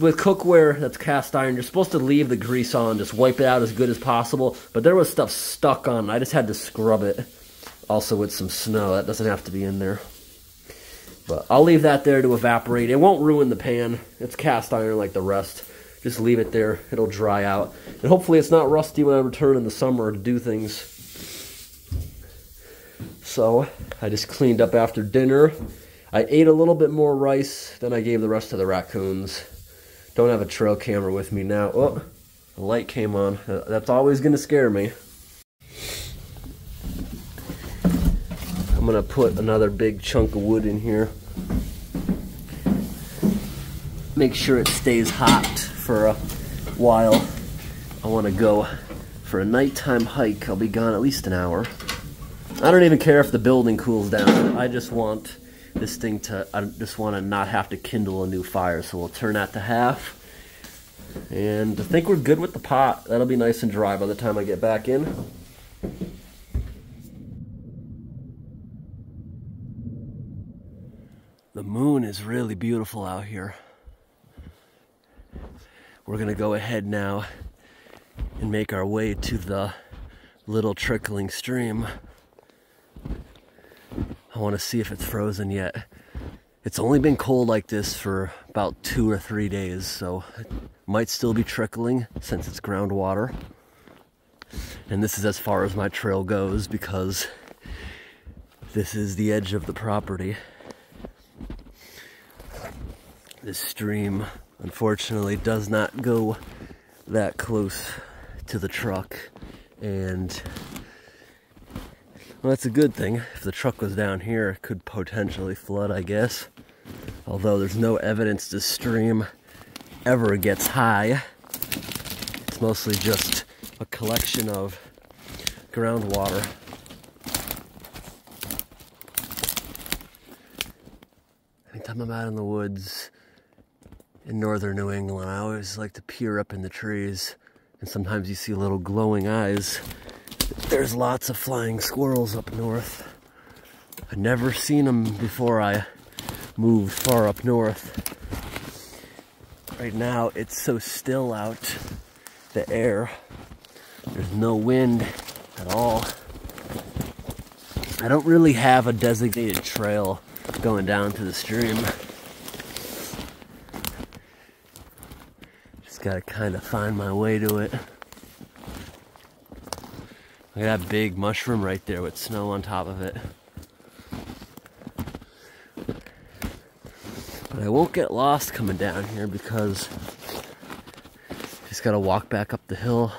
With cookware that's cast iron, you're supposed to leave the grease on, just wipe it out as good as possible. But there was stuff stuck on. I just had to scrub it. Also with some snow. That doesn't have to be in there. But I'll leave that there to evaporate. It won't ruin the pan. It's cast iron like the rest. Just leave it there. It'll dry out. And hopefully it's not rusty when I return in the summer to do things. So I just cleaned up after dinner. I ate a little bit more rice than I gave the rest of the raccoons. Don't have a trail camera with me now. Oh, the light came on. Uh, that's always going to scare me. I'm going to put another big chunk of wood in here. Make sure it stays hot for a while. I want to go for a nighttime hike. I'll be gone at least an hour. I don't even care if the building cools down. I just want this thing to, I just want to not have to kindle a new fire. So we'll turn that to half. And I think we're good with the pot. That'll be nice and dry by the time I get back in. The moon is really beautiful out here. We're to go ahead now and make our way to the little trickling stream. I want to see if it's frozen yet. It's only been cold like this for about two or three days, so it might still be trickling since it's groundwater. And this is as far as my trail goes because this is the edge of the property. This stream unfortunately does not go that close to the truck and well, that's a good thing. If the truck was down here, it could potentially flood, I guess. Although there's no evidence the stream ever gets high. It's mostly just a collection of groundwater. Anytime I'm out in the woods in northern New England, I always like to peer up in the trees and sometimes you see little glowing eyes there's lots of flying squirrels up north. I'd never seen them before I moved far up north. Right now, it's so still out, the air. There's no wind at all. I don't really have a designated trail going down to the stream. Just gotta kind of find my way to it. Look at that big mushroom right there with snow on top of it. But I won't get lost coming down here because just gotta walk back up the hill.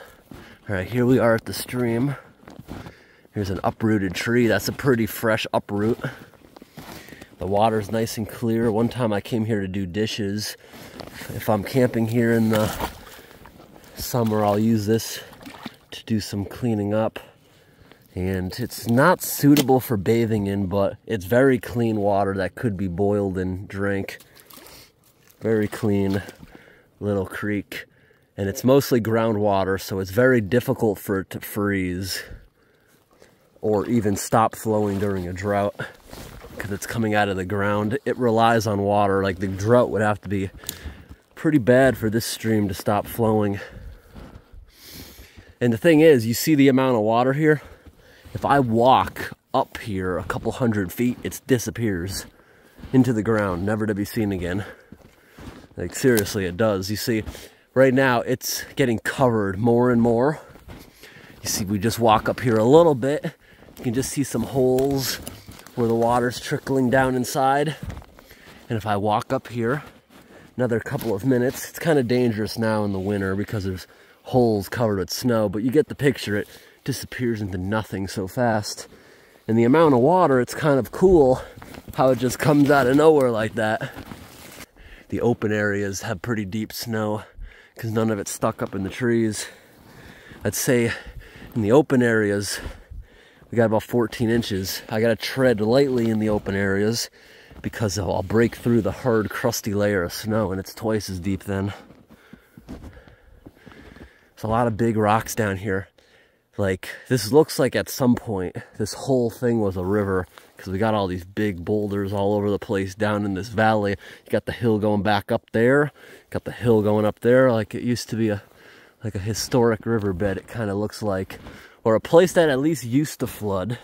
All right, here we are at the stream. Here's an uprooted tree. That's a pretty fresh uproot. The water's nice and clear. One time I came here to do dishes. If I'm camping here in the summer, I'll use this to do some cleaning up. And it's not suitable for bathing in, but it's very clean water that could be boiled and drank. Very clean little creek. And it's mostly groundwater, so it's very difficult for it to freeze or even stop flowing during a drought because it's coming out of the ground. It relies on water. Like the drought would have to be pretty bad for this stream to stop flowing. And the thing is, you see the amount of water here? If I walk up here a couple hundred feet, it disappears into the ground, never to be seen again. Like seriously, it does. You see, right now it's getting covered more and more. You see, we just walk up here a little bit. You can just see some holes where the water's trickling down inside. And if I walk up here another couple of minutes, it's kind of dangerous now in the winter because there's holes covered with snow, but you get the picture. It disappears into nothing so fast. And the amount of water, it's kind of cool how it just comes out of nowhere like that. The open areas have pretty deep snow because none of it's stuck up in the trees. I'd say in the open areas, we got about 14 inches. I gotta tread lightly in the open areas because I'll break through the hard, crusty layer of snow and it's twice as deep then. There's a lot of big rocks down here. Like, this looks like at some point, this whole thing was a river because we got all these big boulders all over the place down in this valley. You got the hill going back up there, got the hill going up there, like it used to be a like a historic riverbed, it kind of looks like. Or a place that at least used to flood.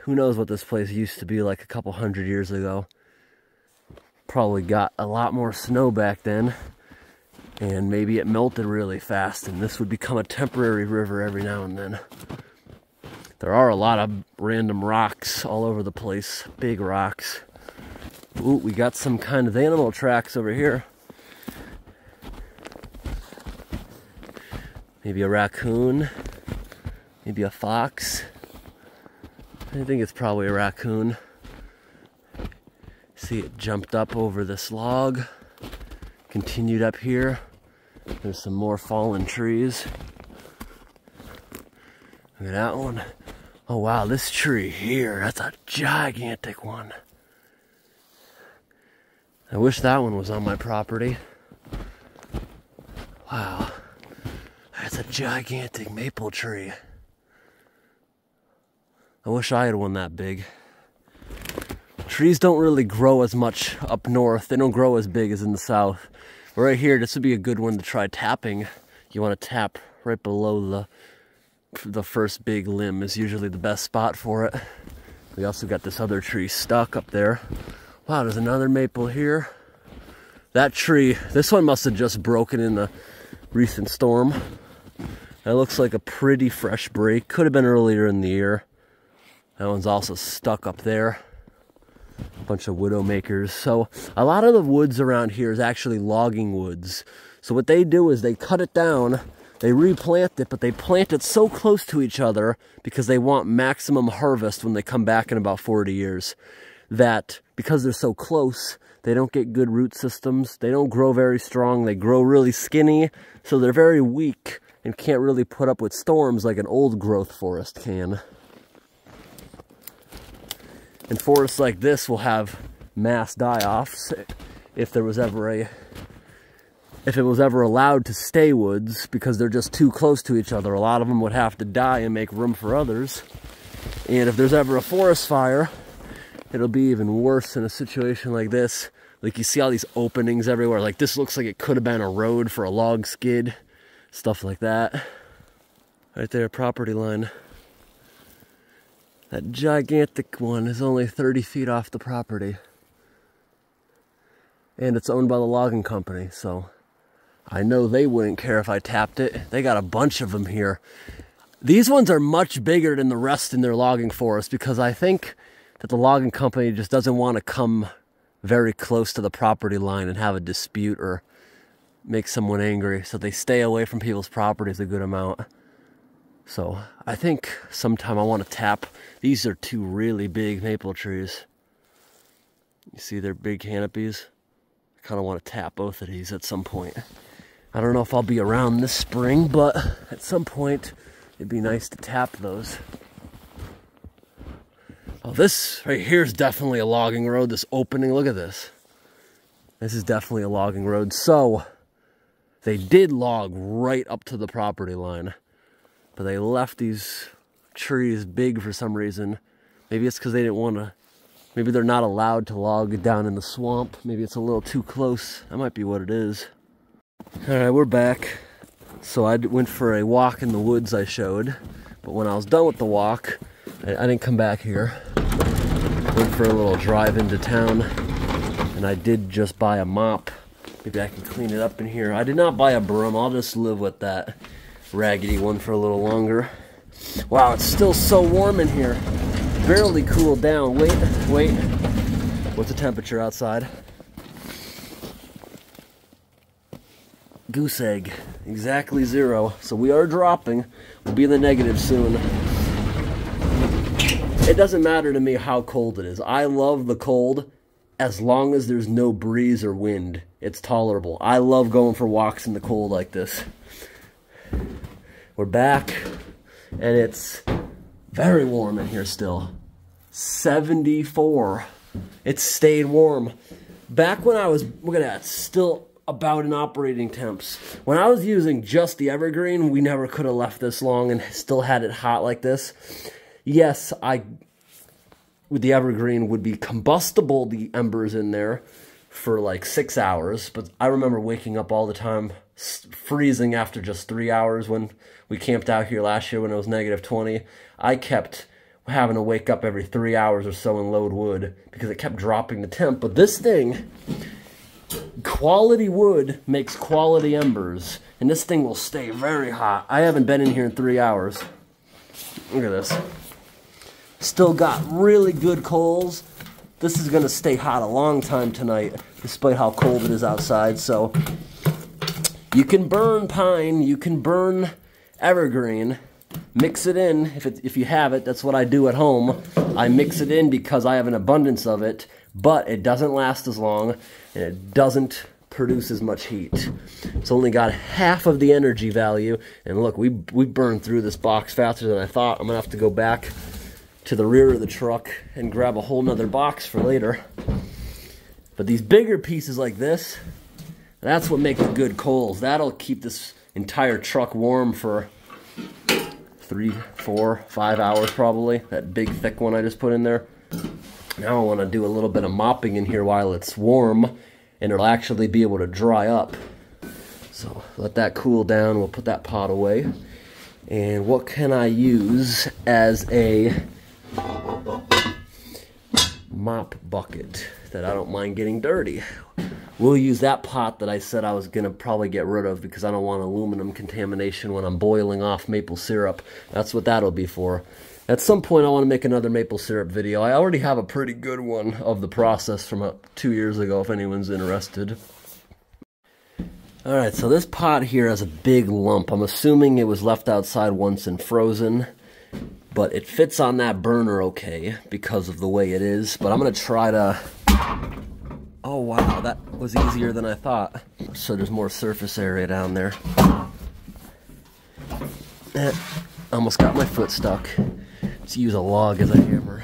Who knows what this place used to be like a couple hundred years ago. Probably got a lot more snow back then and maybe it melted really fast and this would become a temporary river every now and then. There are a lot of random rocks all over the place, big rocks. Ooh, we got some kind of animal tracks over here. Maybe a raccoon, maybe a fox. I think it's probably a raccoon. See it jumped up over this log continued up here. There's some more fallen trees. Look at that one. Oh wow, this tree here, that's a gigantic one. I wish that one was on my property. Wow, that's a gigantic maple tree. I wish I had one that big. Trees don't really grow as much up north. They don't grow as big as in the south. Right here, this would be a good one to try tapping. You want to tap right below the the first big limb is usually the best spot for it. We also got this other tree stuck up there. Wow, there's another maple here. That tree, this one must have just broken in the recent storm. That looks like a pretty fresh break. Could have been earlier in the year. That one's also stuck up there. A bunch of widow makers. So a lot of the woods around here is actually logging woods. So what they do is they cut it down, they replant it, but they plant it so close to each other because they want maximum harvest when they come back in about 40 years. That because they're so close, they don't get good root systems. They don't grow very strong. They grow really skinny, so they're very weak and can't really put up with storms like an old growth forest can. And forests like this will have mass die-offs if there was ever a if it was ever allowed to stay woods because they're just too close to each other. A lot of them would have to die and make room for others. And if there's ever a forest fire, it'll be even worse in a situation like this. Like you see all these openings everywhere. Like this looks like it could have been a road for a log skid. Stuff like that. Right there, property line. That gigantic one is only 30 feet off the property. And it's owned by the logging company, so I know they wouldn't care if I tapped it. They got a bunch of them here. These ones are much bigger than the rest in their logging forest because I think that the logging company just doesn't want to come very close to the property line and have a dispute or make someone angry. So they stay away from people's properties a good amount. So I think sometime I want to tap. These are two really big maple trees. You see their big canopies? I kind of want to tap both of these at some point. I don't know if I'll be around this spring, but at some point it'd be nice to tap those. Oh, this right here is definitely a logging road. This opening, look at this. This is definitely a logging road. So they did log right up to the property line but they left these trees big for some reason. Maybe it's because they didn't want to, maybe they're not allowed to log down in the swamp. Maybe it's a little too close. That might be what it is. All right, we're back. So I went for a walk in the woods I showed, but when I was done with the walk, I, I didn't come back here. Went for a little drive into town, and I did just buy a mop. Maybe I can clean it up in here. I did not buy a broom, I'll just live with that raggedy one for a little longer. Wow, it's still so warm in here. Barely cooled down. Wait, wait. What's the temperature outside? Goose egg. Exactly zero. So we are dropping. We'll be in the negative soon. It doesn't matter to me how cold it is. I love the cold as long as there's no breeze or wind. It's tolerable. I love going for walks in the cold like this. We're back, and it's very warm in here still. 74. It stayed warm. Back when I was, look at that, still about in operating temps. When I was using just the Evergreen, we never could have left this long and still had it hot like this. Yes, I, with the Evergreen, would be combustible, the embers in there, for like six hours. But I remember waking up all the time freezing after just three hours when we camped out here last year when it was negative 20. I kept having to wake up every three hours or so and load wood because it kept dropping the temp. But this thing, quality wood makes quality embers. And this thing will stay very hot. I haven't been in here in three hours. Look at this. Still got really good coals. This is going to stay hot a long time tonight, despite how cold it is outside. So you can burn pine, you can burn evergreen, mix it in if, it, if you have it. That's what I do at home. I mix it in because I have an abundance of it, but it doesn't last as long and it doesn't produce as much heat. It's only got half of the energy value. And look, we, we burned through this box faster than I thought. I'm to have to go back to the rear of the truck and grab a whole nother box for later. But these bigger pieces like this, that's what makes good coals. That'll keep this entire truck warm for three, four, five hours probably. That big thick one I just put in there. Now I want to do a little bit of mopping in here while it's warm and it'll actually be able to dry up. So let that cool down. We'll put that pot away. And what can I use as a mop bucket that I don't mind getting dirty? We'll use that pot that I said I was going to probably get rid of because I don't want aluminum contamination when I'm boiling off maple syrup. That's what that'll be for. At some point, I want to make another maple syrup video. I already have a pretty good one of the process from uh, two years ago, if anyone's interested. Alright, so this pot here has a big lump. I'm assuming it was left outside once and frozen. But it fits on that burner okay because of the way it is. But I'm to try to... Oh wow, that was easier than I thought. So there's more surface area down there. Eh, almost got my foot stuck. Let's use a log as a hammer.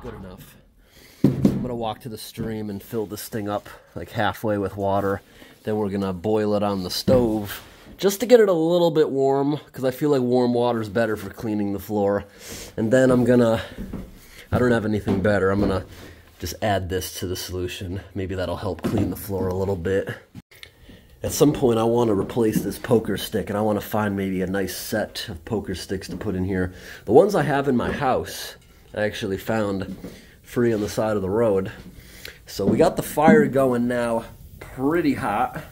Good enough. I'm gonna walk to the stream and fill this thing up like halfway with water. Then we're gonna boil it on the stove just to get it a little bit warm because I feel like warm water is better for cleaning the floor. And then I'm gonna, I don't have anything better. I'm gonna just add this to the solution. Maybe that'll help clean the floor a little bit. At some point I want to replace this poker stick and I want to find maybe a nice set of poker sticks to put in here. The ones I have in my house I actually found free on the side of the road. So we got the fire going now pretty hot.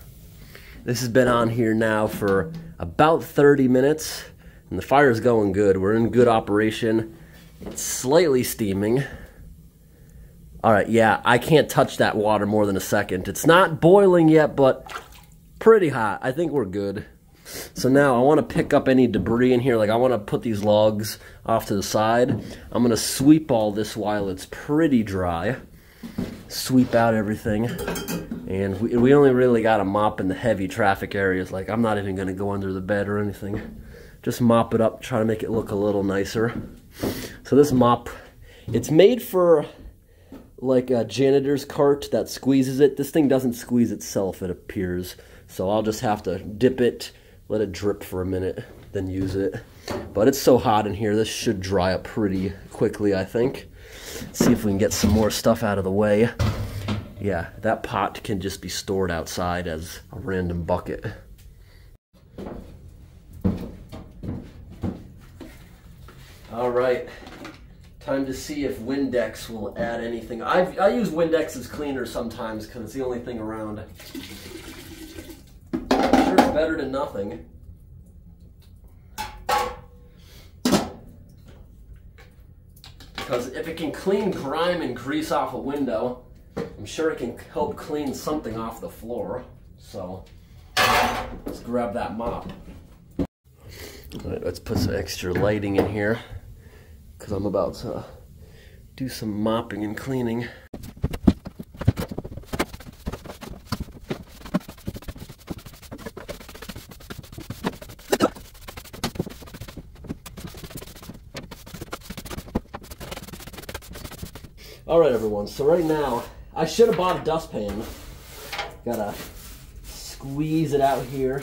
This has been on here now for about 30 minutes, and the fire's going good. We're in good operation. It's slightly steaming. All right, yeah, I can't touch that water more than a second. It's not boiling yet, but pretty hot. I think we're good. So now I want to pick up any debris in here. Like I want to put these logs off to the side. I'm going to sweep all this while it's pretty dry. Sweep out everything. And we, we only really got to mop in the heavy traffic areas. Like, I'm not even going to go under the bed or anything. Just mop it up, try to make it look a little nicer. So this mop, it's made for like a janitor's cart that squeezes it. This thing doesn't squeeze itself, it appears. So I'll just have to dip it, let it drip for a minute, then use it. But it's so hot in here, this should dry up pretty quickly, I think. See if we can get some more stuff out of the way yeah, that pot can just be stored outside as a random bucket. All right, time to see if Windex will add anything. i I use Windex as cleaner sometimes because it's the only thing around. Sure better than nothing. Because if it can clean grime and grease off a window, I'm sure it can help clean something off the floor. So let's grab that mop. All right, let's put some extra lighting in here because I'm about to do some mopping and cleaning. All right, everyone, so right now, I should have bought a dustpan. Gotta squeeze it out here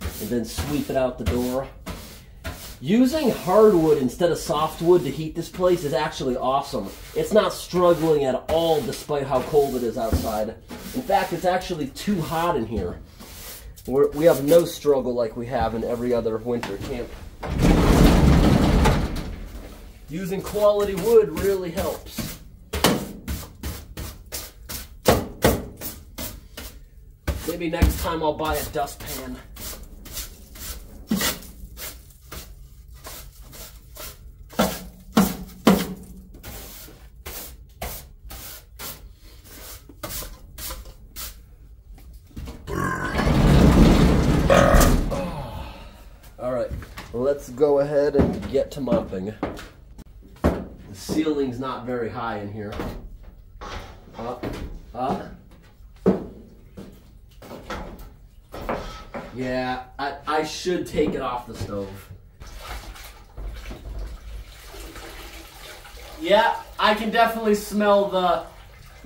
and then sweep it out the door. Using hardwood instead of softwood to heat this place is actually awesome. It's not struggling at all despite how cold it is outside. In fact, it's actually too hot in here. We're, we have no struggle like we have in every other winter camp. Using quality wood really helps. Maybe next time I'll buy a dustpan. Ah. All right, let's go ahead and get to mopping. The ceiling's not very high in here. Up, up. Yeah, I, I should take it off the stove. Yeah, I can definitely smell the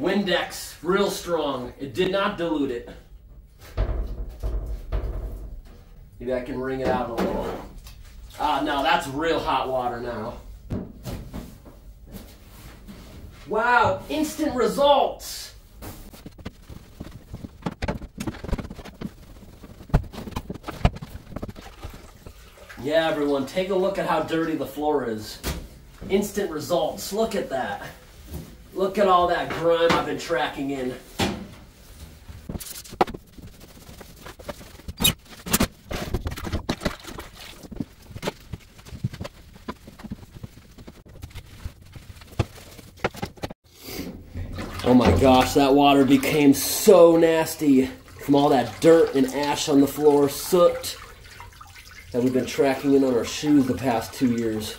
Windex real strong. It did not dilute it. Maybe I can wring it out a little. Ah, no, that's real hot water now. Wow, instant results. Yeah, everyone, take a look at how dirty the floor is. Instant results. Look at that. Look at all that grime I've been tracking in. Oh my gosh, that water became so nasty from all that dirt and ash on the floor, soot that we've been tracking in on our shoes the past two years.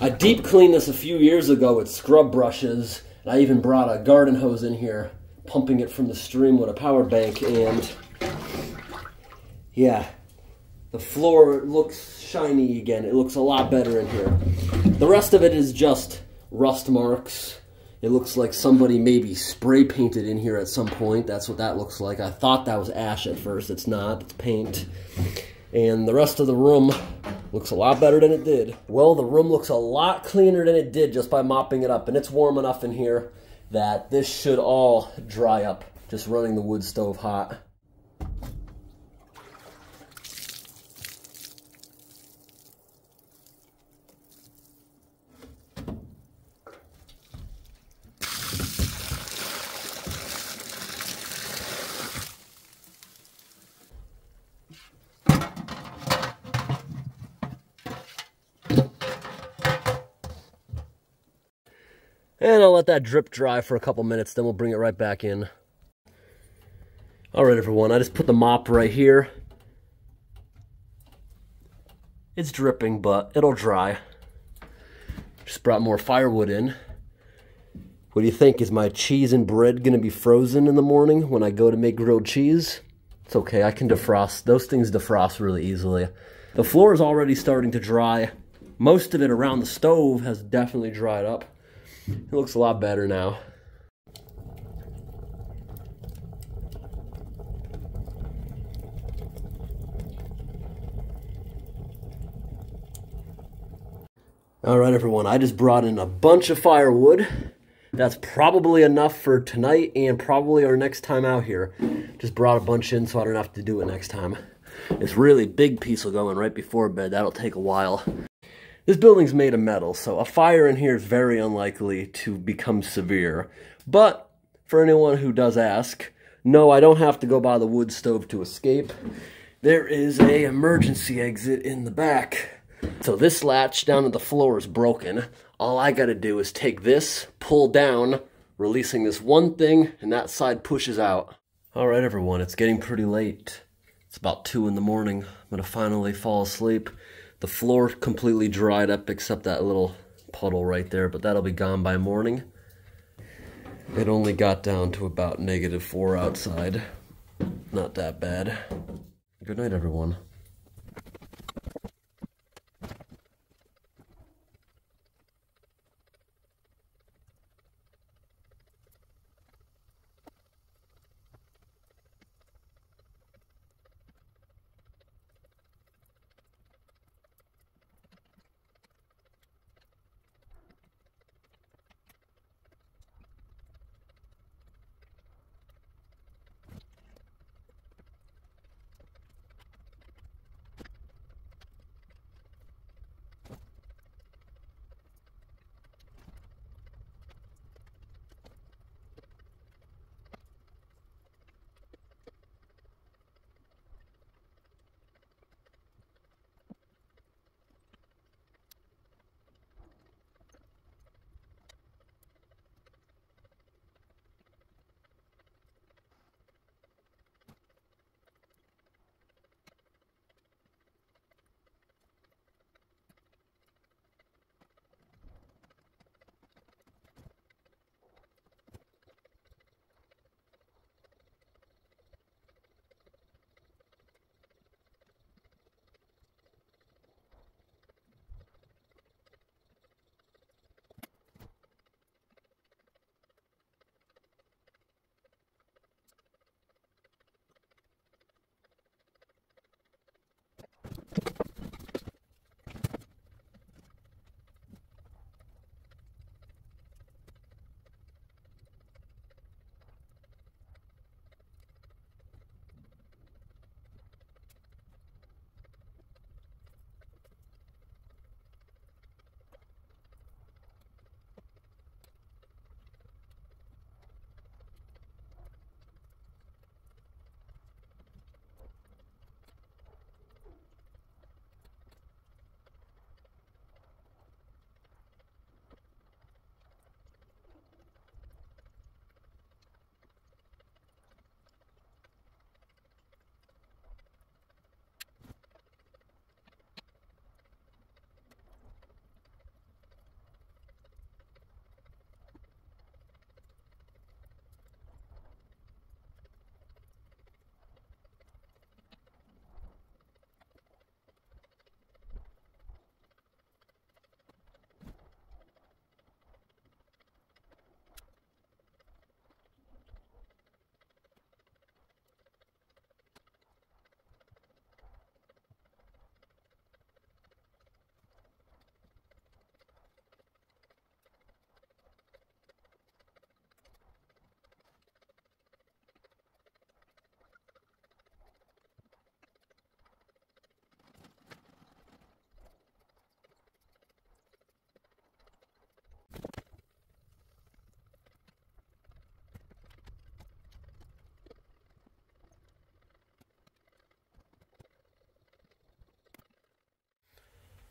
I deep cleaned this a few years ago with scrub brushes. And I even brought a garden hose in here, pumping it from the stream with a power bank, and yeah, the floor looks shiny again. It looks a lot better in here. The rest of it is just rust marks. It looks like somebody maybe spray painted in here at some point. That's what that looks like. I thought that was ash at first. It's not. It's paint. And the rest of the room looks a lot better than it did. Well, the room looks a lot cleaner than it did just by mopping it up. And it's warm enough in here that this should all dry up just running the wood stove hot. And I'll let that drip dry for a couple minutes, then we'll bring it right back in. All right, everyone, I just put the mop right here. It's dripping, but it'll dry. Just brought more firewood in. What do you think? Is my cheese and bread going to be frozen in the morning when I go to make grilled cheese? It's okay, I can defrost. Those things defrost really easily. The floor is already starting to dry. Most of it around the stove has definitely dried up. It looks a lot better now. All right, everyone, I just brought in a bunch of firewood. That's probably enough for tonight and probably our next time out here. Just brought a bunch in so I don't have to do it next time. This really big piece will go in right before bed. That'll take a while. This building's made of metal, so a fire in here is very unlikely to become severe. But for anyone who does ask, no, I don't have to go by the wood stove to escape. There is a emergency exit in the back. So this latch down to the floor is broken. All I gotta do is take this, pull down, releasing this one thing, and that side pushes out. All right, everyone, it's getting pretty late. It's about 2 in the morning. I'm gonna finally fall asleep. The floor completely dried up except that little puddle right there, but that'll be gone by morning. It only got down to about negative four outside. Not that bad. Good night, everyone.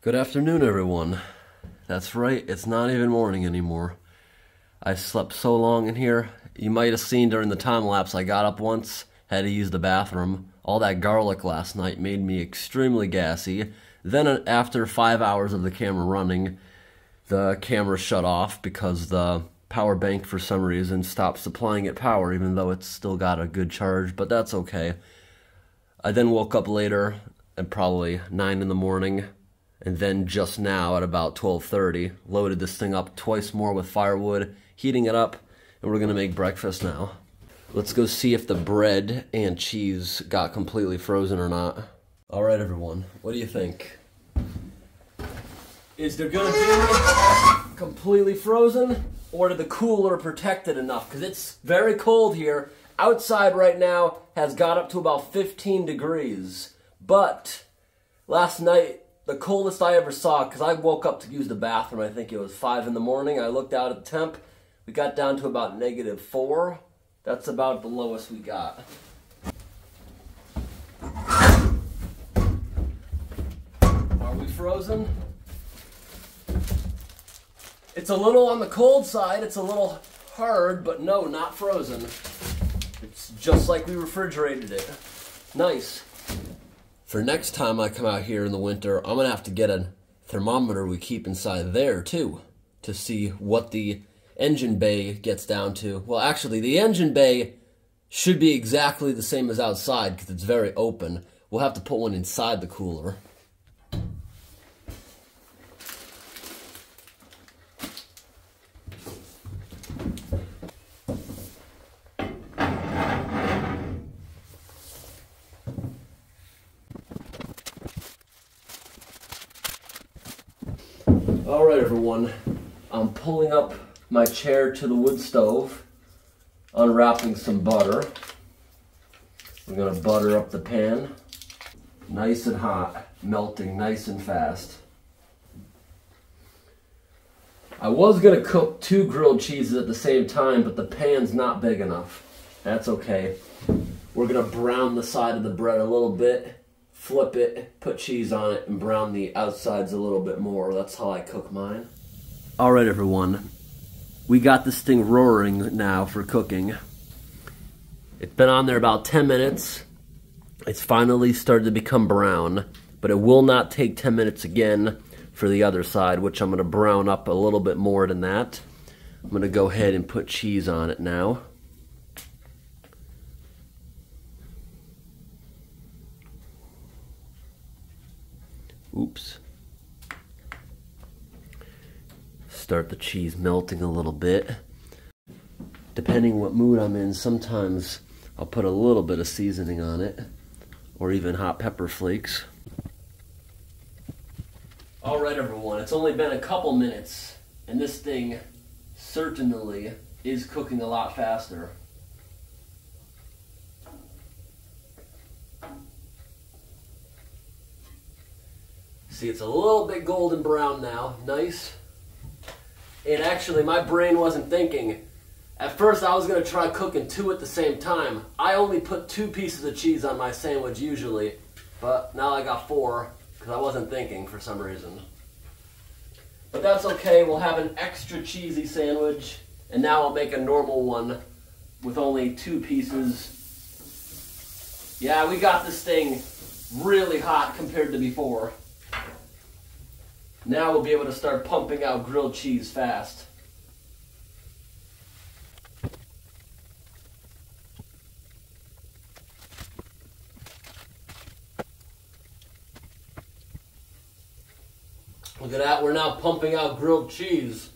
Good afternoon, everyone. That's right, it's not even morning anymore. I slept so long in here. You might have seen during the time lapse I got up once, had to use the bathroom. All that garlic last night made me extremely gassy. Then, uh, after five hours of the camera running, the camera shut off because the power bank, for some reason, stopped supplying it power, even though it's still got a good charge, but that's okay. I then woke up later at probably 9 in the morning and then just now at about 12:30 loaded this thing up twice more with firewood, heating it up, and we're to make breakfast now. Let's go see if the bread and cheese got completely frozen or not. All right, everyone. What do you think? Is there to be completely frozen or did the cooler protect it enough cuz it's very cold here. Outside right now has got up to about 15 degrees. But last night the coldest I ever saw, because I woke up to use the bathroom, I think it was 5 in the morning. I looked out at the temp. We got down to about negative 4. That's about the lowest we got. Are we frozen? It's a little on the cold side. It's a little hard, but no, not frozen. It's just like we refrigerated it. Nice for next time I come out here in the winter, I'm gonna have to get a thermometer we keep inside there too to see what the engine bay gets down to. Well, actually, the engine bay should be exactly the same as outside because it's very open. We'll have to put one inside the cooler. All right, everyone. I'm pulling up my chair to the wood stove, unwrapping some butter. We're gonna butter up the pan. Nice and hot, melting nice and fast. I was gonna cook two grilled cheeses at the same time, but the pan's not big enough. That's okay. We're gonna brown the side of the bread a little bit flip it, put cheese on it, and brown the outsides a little bit more. That's how I cook mine. All right, everyone. We got this thing roaring now for cooking. It's been on there about 10 minutes. It's finally started to become brown, but it will not take 10 minutes again for the other side, which I'm going to brown up a little bit more than that. I'm going to go ahead and put cheese on it now. Oops. Start the cheese melting a little bit. Depending what mood I'm in, sometimes I'll put a little bit of seasoning on it, or even hot pepper flakes. All right, everyone, it's only been a couple minutes, and this thing certainly is cooking a lot faster. See, it's a little bit golden brown now. Nice. And actually, my brain wasn't thinking. At first, I was going to try cooking two at the same time. I only put two pieces of cheese on my sandwich usually, but now I got four because I wasn't thinking for some reason. But that's okay. We'll have an extra cheesy sandwich, and now I'll make a normal one with only two pieces. Yeah, we got this thing really hot compared to before. Now we'll be able to start pumping out grilled cheese fast. Look at that, we're now pumping out grilled cheese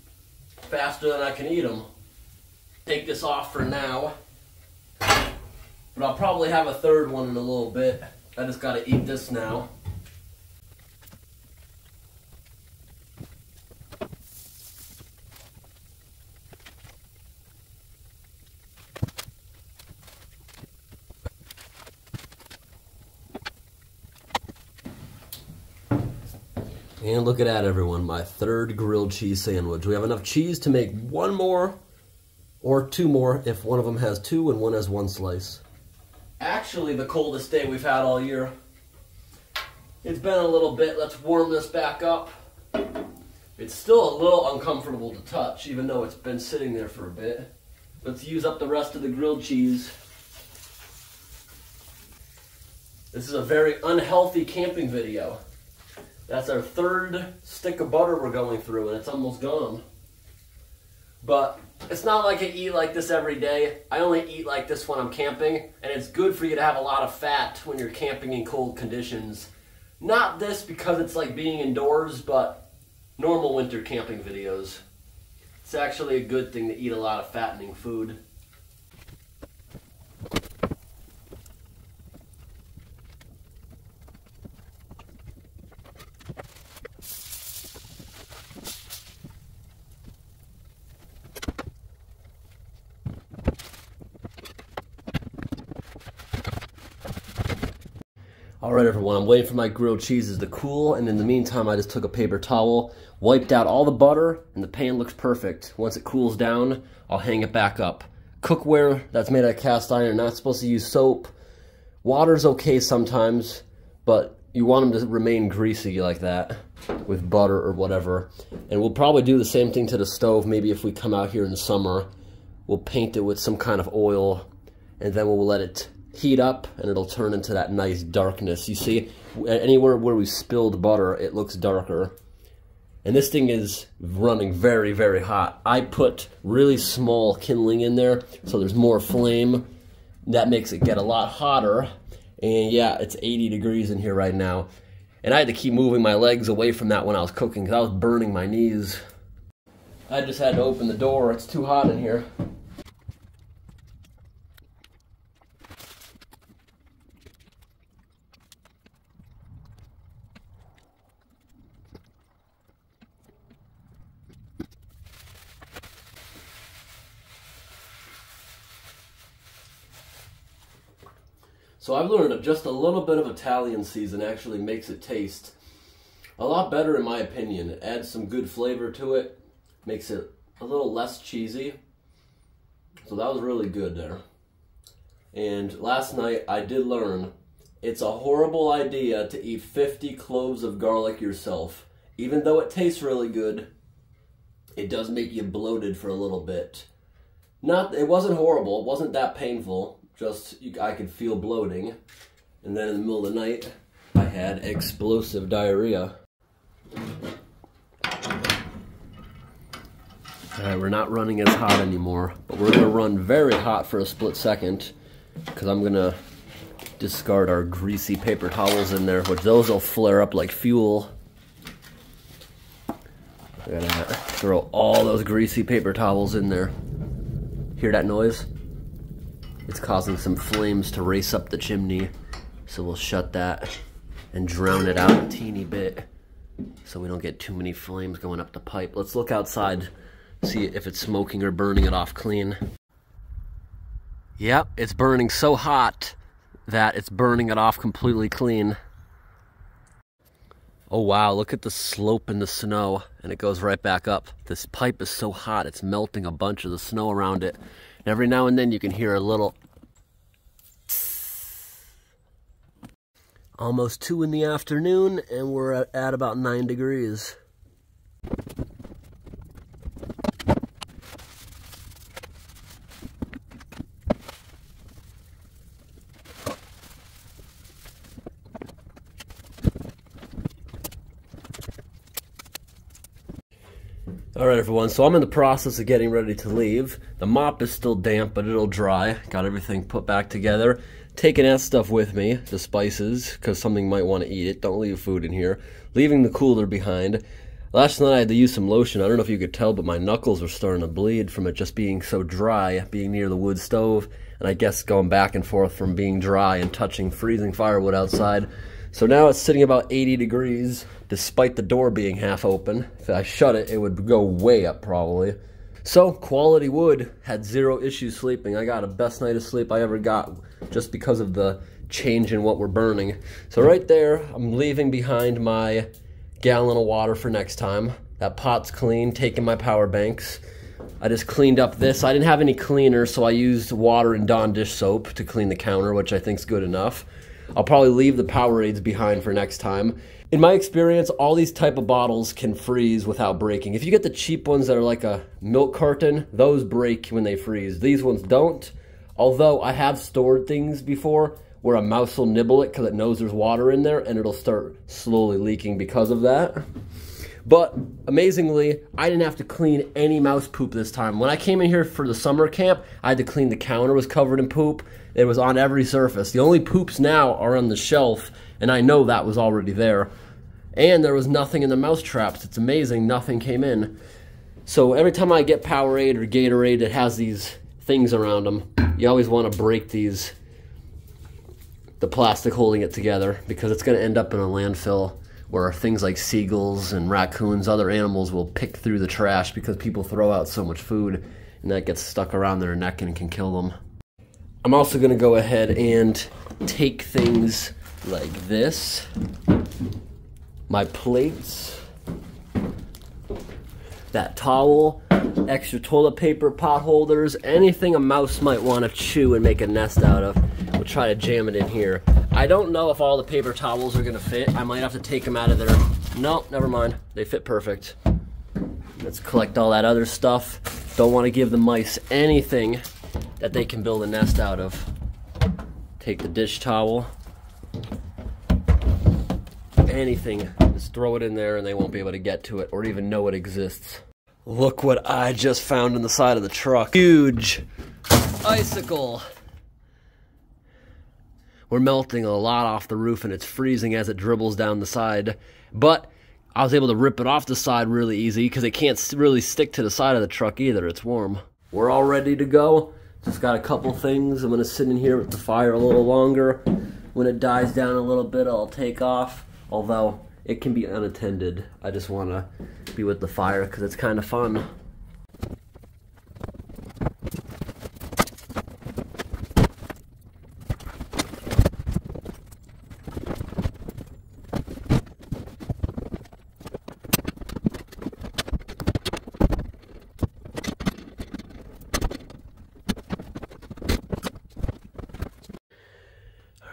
faster than I can eat them. Take this off for now. But I'll probably have a third one in a little bit. I just gotta eat this now. And look at that, everyone, my third grilled cheese sandwich. We have enough cheese to make one more or two more if one of them has two and one has one slice. Actually, the coldest day we've had all year. It's been a little bit. Let's warm this back up. It's still a little uncomfortable to touch, even though it's been sitting there for a bit. Let's use up the rest of the grilled cheese. This is a very unhealthy camping video. That's our third stick of butter we're going through, and it's almost gone. But it's not like I eat like this every day. I only eat like this when I'm camping, and it's good for you to have a lot of fat when you're camping in cold conditions. Not this because it's like being indoors, but normal winter camping videos. It's actually a good thing to eat a lot of fattening food. All right, everyone, I'm waiting for my grilled cheeses to cool, and in the meantime, I just took a paper towel, wiped out all the butter, and the pan looks perfect. Once it cools down, I'll hang it back up. Cookware that's made out of cast iron, not supposed to use soap. Water's okay sometimes, but you want them to remain greasy like that with butter or whatever. And we'll probably do the same thing to the stove, maybe if we come out here in the summer. We'll paint it with some kind of oil, and then we'll let it heat up and it'll turn into that nice darkness. You see, anywhere where we spilled butter, it looks darker. And this thing is running very, very hot. I put really small kindling in there, so there's more flame. That makes it get a lot hotter. And yeah, it's 80 degrees in here right now. And I had to keep moving my legs away from that when I was cooking, because I was burning my knees. I just had to open the door. It's too hot in here. So I've learned that just a little bit of Italian season actually makes it taste a lot better in my opinion. It adds some good flavor to it, makes it a little less cheesy. So that was really good there. And last night I did learn it's a horrible idea to eat 50 cloves of garlic yourself. Even though it tastes really good, it does make you bloated for a little bit. Not, it wasn't horrible, it wasn't that painful, just I could feel bloating. And then in the middle of the night, I had explosive diarrhea. Alright, we're not running as hot anymore, but we're to run very hot for a split second because I'm to discard our greasy paper towels in there, which those will flare up like fuel. Throw all those greasy paper towels in there. Hear that noise? It's causing some flames to race up the chimney. So we'll shut that and drown it out a teeny bit so we don't get too many flames going up the pipe. Let's look outside, see if it's smoking or burning it off clean. Yep, it's burning so hot that it's burning it off completely clean. Oh wow, look at the slope in the snow and it goes right back up. This pipe is so hot, it's melting a bunch of the snow around it. And Every now and then you can hear a little almost 2 in the afternoon and we're at, about 9 degrees. All right, everyone, so I'm in the process of getting ready to leave. The mop is still damp, but it'll dry. Got everything put back together. Taking that stuff with me, the spices, because something might want to eat it. Don't leave food in here. Leaving the cooler behind. Last night I had to use some lotion. I don't know if you could tell, but my knuckles were starting to bleed from it just being so dry, being near the wood stove, and I guess going back and forth from being dry and touching freezing firewood outside. So now it's sitting about 80 degrees, despite the door being half open. If I shut it, it would go way up probably. So, quality wood, had zero issues sleeping. I got a best night of sleep I ever got just because of the change in what we're burning. So right there, I'm leaving behind my gallon of water for next time. That pot's clean, taking my power banks. I just cleaned up this. I didn't have any cleaner, so I used water and Dawn dish soap to clean the counter, which I think is good enough. I'll probably leave the Powerades behind for next time. In my experience, all these type of bottles can freeze without breaking. If you get the cheap ones that are like a milk carton, those break when they freeze. These ones don't. Although I have stored things before where a mouse will nibble it because it knows there's water in there and it'll start slowly leaking because of that. But amazingly, I didn't have to clean any mouse poop this time. When I came in here for the summer camp, I had to clean the counter was covered in poop. It was on every surface. The only poops now are on the shelf, and I know that was already there. And there was nothing in the mouse traps. It's amazing, nothing came in. So every time I get Powerade or Gatorade, it has these things around them. You always want to break these, the plastic holding it together, because it's going to end up in a landfill where things like seagulls and raccoons, other animals will pick through the trash because people throw out so much food and that gets stuck around their neck and can kill them. I'm also going to go ahead and take things like this, my plates, that towel, extra toilet paper, pot holders, anything a mouse might want to chew and make a nest out of. We'll try to jam it in here. I don't know if all the paper towels are gonna fit. I might have to take them out of there. No, never mind. They fit perfect. Let's collect all that other stuff. Don't want to give the mice anything that they can build a nest out of. Take the dish towel. Anything. Just throw it in there and they won't be able to get to it or even know it exists. Look what I just found in the side of the truck. Huge icicle. We're melting a lot off the roof and it's freezing as it dribbles down the side. But I was able to rip it off the side really easy because it can't really stick to the side of the truck either. It's warm. We're all ready to go. Just got a couple things. I'm going to sit in here with the fire a little longer. When it dies down a little bit, I'll take off. Although it can be unattended. I just want to be with the fire because it's kind of fun.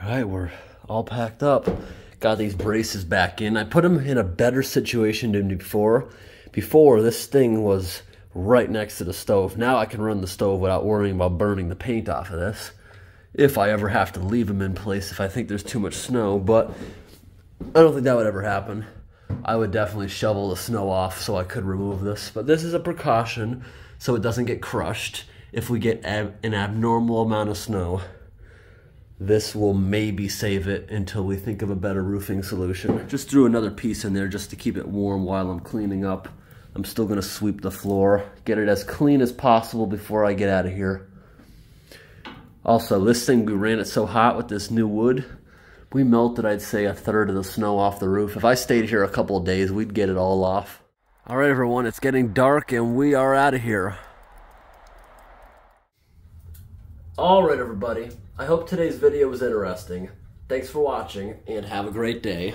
All right, we're all packed up. Got these braces back in. I put them in a better situation than before. Before, this thing was right next to the stove. Now I can run the stove without worrying about burning the paint off of this. If I ever have to leave them in place, if I think there's too much snow. But I don't think that would ever happen. I would definitely shovel the snow off so I could remove this. But this is a precaution so it doesn't get crushed if we get ab an abnormal amount of snow. This will maybe save it until we think of a better roofing solution. Just threw another piece in there just to keep it warm while I'm cleaning up. I'm still gonna sweep the floor, get it as clean as possible before I get out of here. Also, this thing, we ran it so hot with this new wood, we melted, I'd say, a third of the snow off the roof. If I stayed here a couple of days, we'd get it all off. All right, everyone, it's getting dark and we are out of here. All right, everybody. I hope today's video was interesting. Thanks for watching and have a great day.